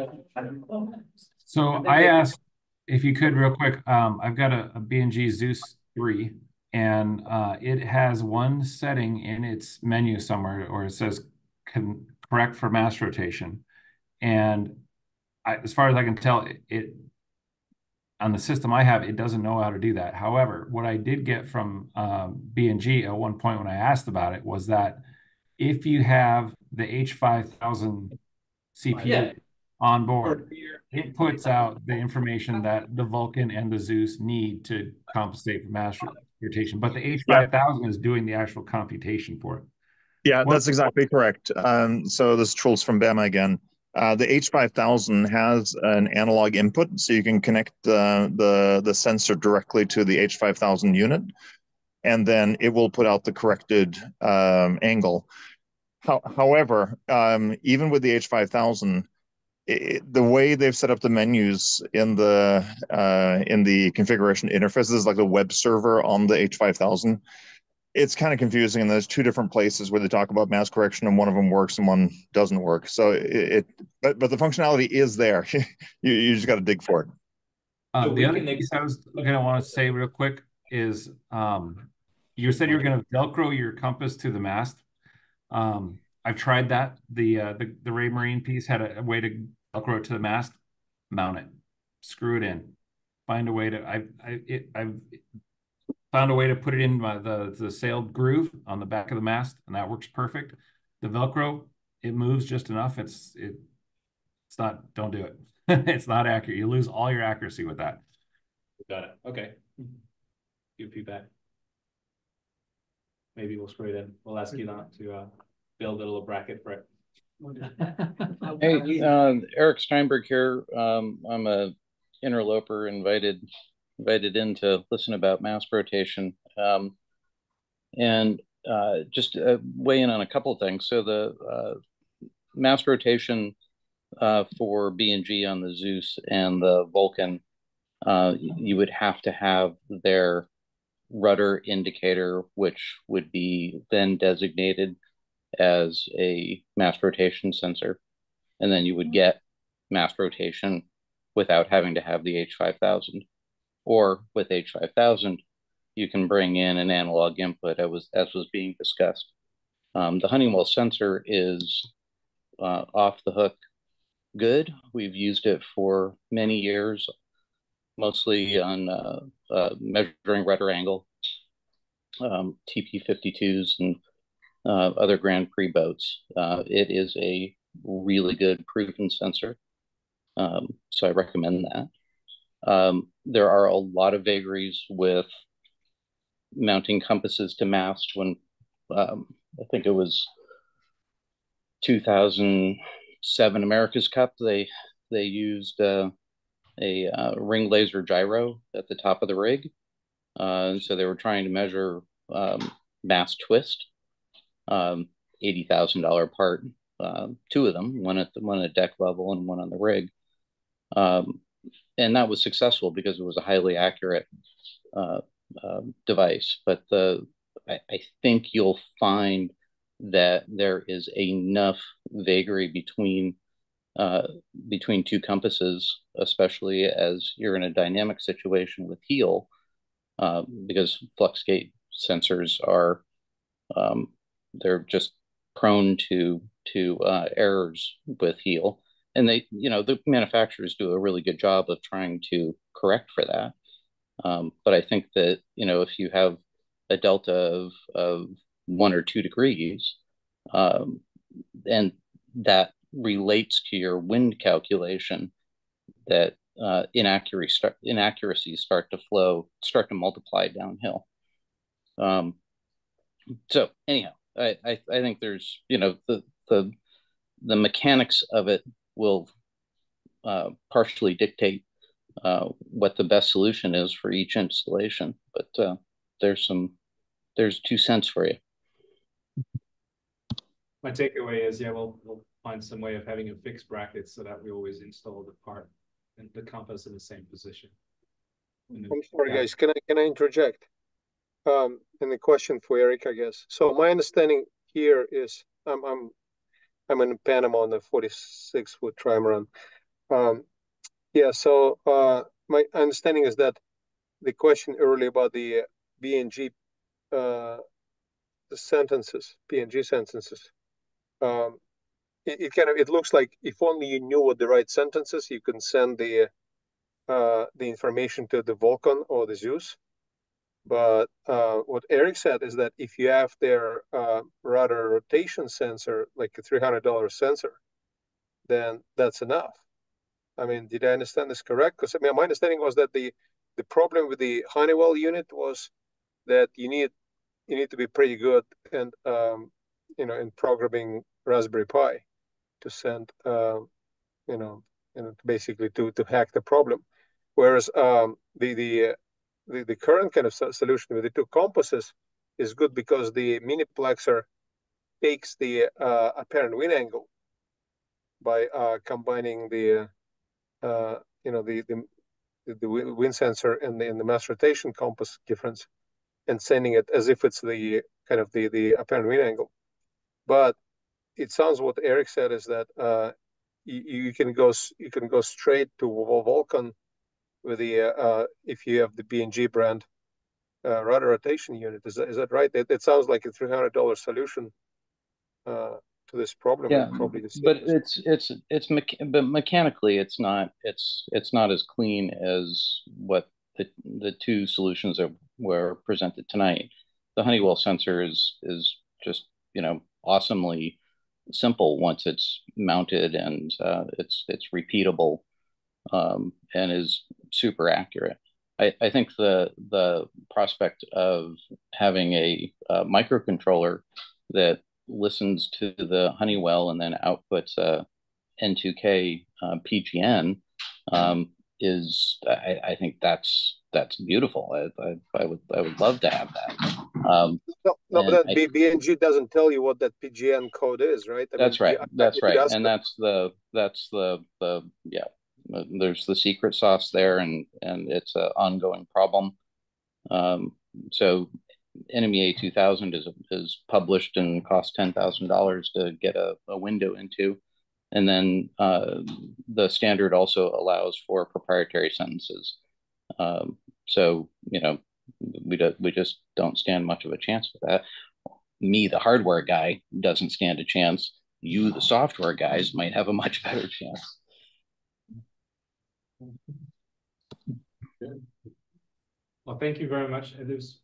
So I asked if you could real quick, um, I've got a, a B&G Zeus three and, uh, it has one setting in its menu somewhere or it says can correct for mast rotation. And I, as far as I can tell, it, it on the system I have, it doesn't know how to do that. However, what I did get from um, B&G at one point when I asked about it was that if you have the H5000 CPU Yeah. on board, it puts out the information that the Vulcan and the Zeus need to compensate for mast rotation. But the H5000 is doing the actual computation for it. Yeah, What- that's exactly correct. Um, so this is Truls from BAMA again. Uh, the H5000 has an analog input, so you can connect the, the, the sensor directly to the H5000 unit, and then it will put out the corrected um, angle. How, however, um, even with the H5000, it, the way they've set up the menus in the uh, in the configuration interfaces, like the web server on the H5000, it's kind of confusing and there's two different places where they talk about mast correction and one of them works and one doesn't work. So it, it but but the functionality is there. <laughs> You, you just got to dig for it. So the we other can piece I was gonna want to say real quick is, um, you said you were gonna Velcro your compass to the mast. Um, I've tried that. The, uh, the, the Raymarine piece had a, a way to Velcro it to the mast, mount it, screw it in, find a way to, I, I, it, I've found a way to put it in my, the, the sailed groove on the back of the mast, and that works perfect. The Velcro, it moves just enough. It's, it, it's not, don't do it. <laughs> It's not accurate. You lose all your accuracy with that. Got it, okay. Good feedback. Maybe we'll spray it in. We'll ask you not to uh build a little bracket for it. <laughs> Hey, um, Eric Steinberg here. Um, I'm a interloper invited, invited in to listen about mast rotation. Um, and, uh, just uh, weigh in on a couple of things. So the, uh, mast rotation, uh, for B and G on the Zeus and the Vulcan, uh, you would have to have their rudder indicator, which would be then designated as a mast rotation sensor. And then you would get mast rotation without having to have the H5000. Or with H5000, you can bring in an analog input as was, as was being discussed. Um, the Honeywell sensor is uh, off the hook good. We've used it for many years, mostly on uh, uh, measuring rudder angle, um, TP52s, and uh, other Grand Prix boats. Uh, it is a really good proven sensor. Um, so I recommend that. Um, there are a lot of vagaries with mounting compasses to mast when um, I think it was 2007 America's Cup. They they used uh, a uh, ring laser gyro at the top of the rig. Uh, so they were trying to measure um, mast twist um, eighty thousand dollar part. Uh, two of them, one at the one at deck level and one on the rig, um, and that was successful because it was a highly accurate uh, uh, device. But the I, I think you'll find that there is enough vagary between uh, between two compasses, especially as you're in a dynamic situation with heel, uh, because flux gate sensors are um, they're just prone to to uh, errors with heel, and they you know the manufacturers do a really good job of trying to correct for that. Um, but I think that you know if you have a delta of of one or two degrees, um, and that relates to your wind calculation, that uh, inaccuracy start, inaccuracies start to flow, start to multiply downhill. Um, so anyhow, I, I, I think there's, you know, the, the, the mechanics of it will uh, partially dictate uh, what the best solution is for each installation. But uh, there's some, there's two cents for you. My takeaway is, yeah, we'll, we'll find some way of having a fixed bracket so that we always install the part and the compass in the same position. I'm sorry, guys. Can I can I interject? Um, and the question for Eric, I guess. So my understanding here is I'm I'm I'm in Panama on the 46 foot trimaran. Um, yeah. So uh, my understanding is that the question earlier about the B&G uh, the sentences, PGN sentences. Um, it, it, kind of it looks like if only you knew what the right sentences, you can send the uh, the information to the Vulcan or the Zeus. But uh, what Eric said is that if you have their uh, rudder rotation sensor, like a $300 sensor, then that's enough. I mean, did I understand this correct? Because I mean, my understanding was that the the problem with the Honeywell unit was that you need you need to be pretty good and um, you know in programming Raspberry Pi to send uh, you know you know basically to to hack the problem. Whereas um, the the the, the current kind of solution with the two compasses is good because the miniplexer takes the uh, apparent wind angle by uh, combining the uh, you know the, the the wind sensor and the, and the mast rotation compass difference and sending it as if it's the kind of the the apparent wind angle. But it sounds what eric said is that uh, you, you, can go you can go straight to vulcan with the uh, if you have the B&G brand uh, rudder rotation unit. Is that, is that right? It, it sounds like a three hundred dollar solution uh, to this problem. Yeah, but it's it's it's me- but mechanically it's not it's it's not as clean as what the the two solutions that were presented tonight. The Honeywell sensor is is just you know awesomely simple once it's mounted and uh, it's it's repeatable um, and is super accurate. I, I think the the prospect of having a, a microcontroller that listens to the Honeywell and then outputs a N2K uh, PGN um, is I, I think that's that's beautiful. I, I, I would I would love to have that. Um, no, no, but that I, B&G doesn't tell you what that PGN code is, right? That's mean, right. That's right. And that's the that's the the yeah. There's the secret sauce there, and and it's an ongoing problem. Um, so NMEA 2000 is is published and costs ten thousand dollars to get a, a window into, and then uh, the standard also allows for proprietary sentences. Um, so you know we do, we just don't stand much of a chance with that. Me, the hardware guy, doesn't stand a chance. You, the software guys, might have a much better chance. Well, thank you very much. It was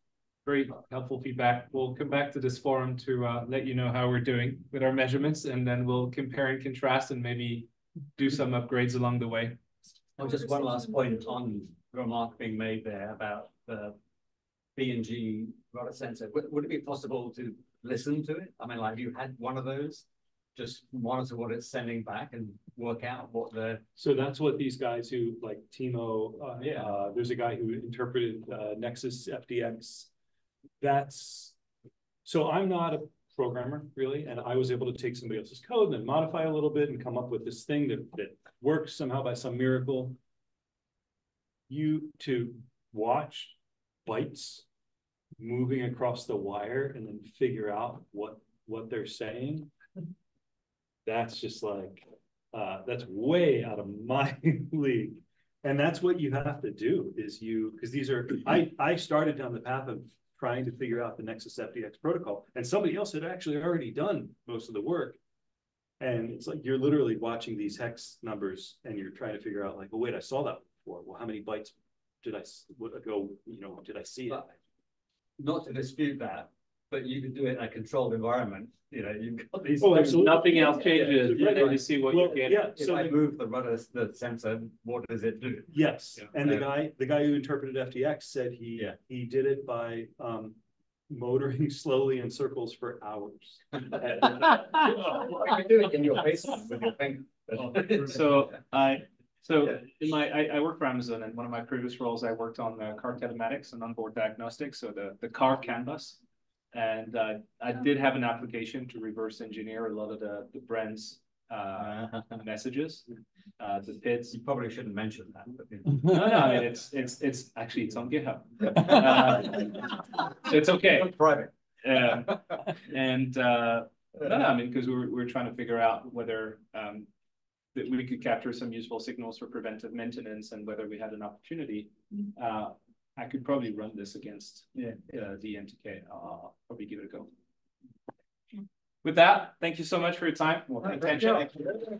very helpful feedback. We'll come back to this forum to uh, let you know how we're doing with our measurements, and then we'll compare and contrast and maybe do some upgrades along the way. Oh, just one last point on the remark being made there about the B and G rudder sensor. Would, would it be possible to listen to it? I mean, like, if you had one of those, just monitor what it's sending back and work out what the So that's what these guys who like Timo, uh, Yeah. uh, there's a guy who interpreted, uh, Nexus FDX. That's, so I'm not a programmer really, and I was able to take somebody else's code and then modify a little bit and come up with this thing that, that works somehow by some miracle. You to watch bytes moving across the wire and then figure out what, what they're saying. That's just like, uh, that's way out of <laughs> my league. And that's what you have to do is you, because these are, I, I started down the path of trying to figure out the Nexus FDX protocol and somebody else had actually already done most of the work. And it's like, you're literally watching these hex numbers and you're trying to figure out like, well, wait, I saw that before. Well, how many bytes did I I go, you know, did I see it? not to dispute that, but you could do it in a controlled environment, you know, you've got these. Oh, absolutely. Nothing else Yeah, changes. yeah, You need to see what Well, you get. yeah, If so I the- move the rudder, the sensor, what does it do? Yes, Yeah. and the guy, the guy who interpreted FDX said he, Yeah. he did it by, um, motoring <laughs> slowly in circles for hours. <laughs> You can do it in your basement with your finger. <laughs> So I, so Yeah. in my, I, I work for Amazon and one of my previous roles, I worked on the car telematics and onboard diagnostics, so the, the car CAN bus. And uh, I did have an application to reverse engineer a lot of the, the brand's uh, messages, uh, the PIDs. You probably shouldn't mention that, but. No, no, I mean, it's, it's, it's, actually, it's on GitHub. <laughs> Uh, So it's okay. Private. Yeah, and, uh, no, no, I mean, because we're, we're trying to figure out whether, um, that we could capture some useful signals for preventive maintenance and whether we had an opportunity. Uh, I could probably run this against, Yeah. uh, the MTK. I'll, probably give it a go. With that, thank you so much for your time, Well, thank attention.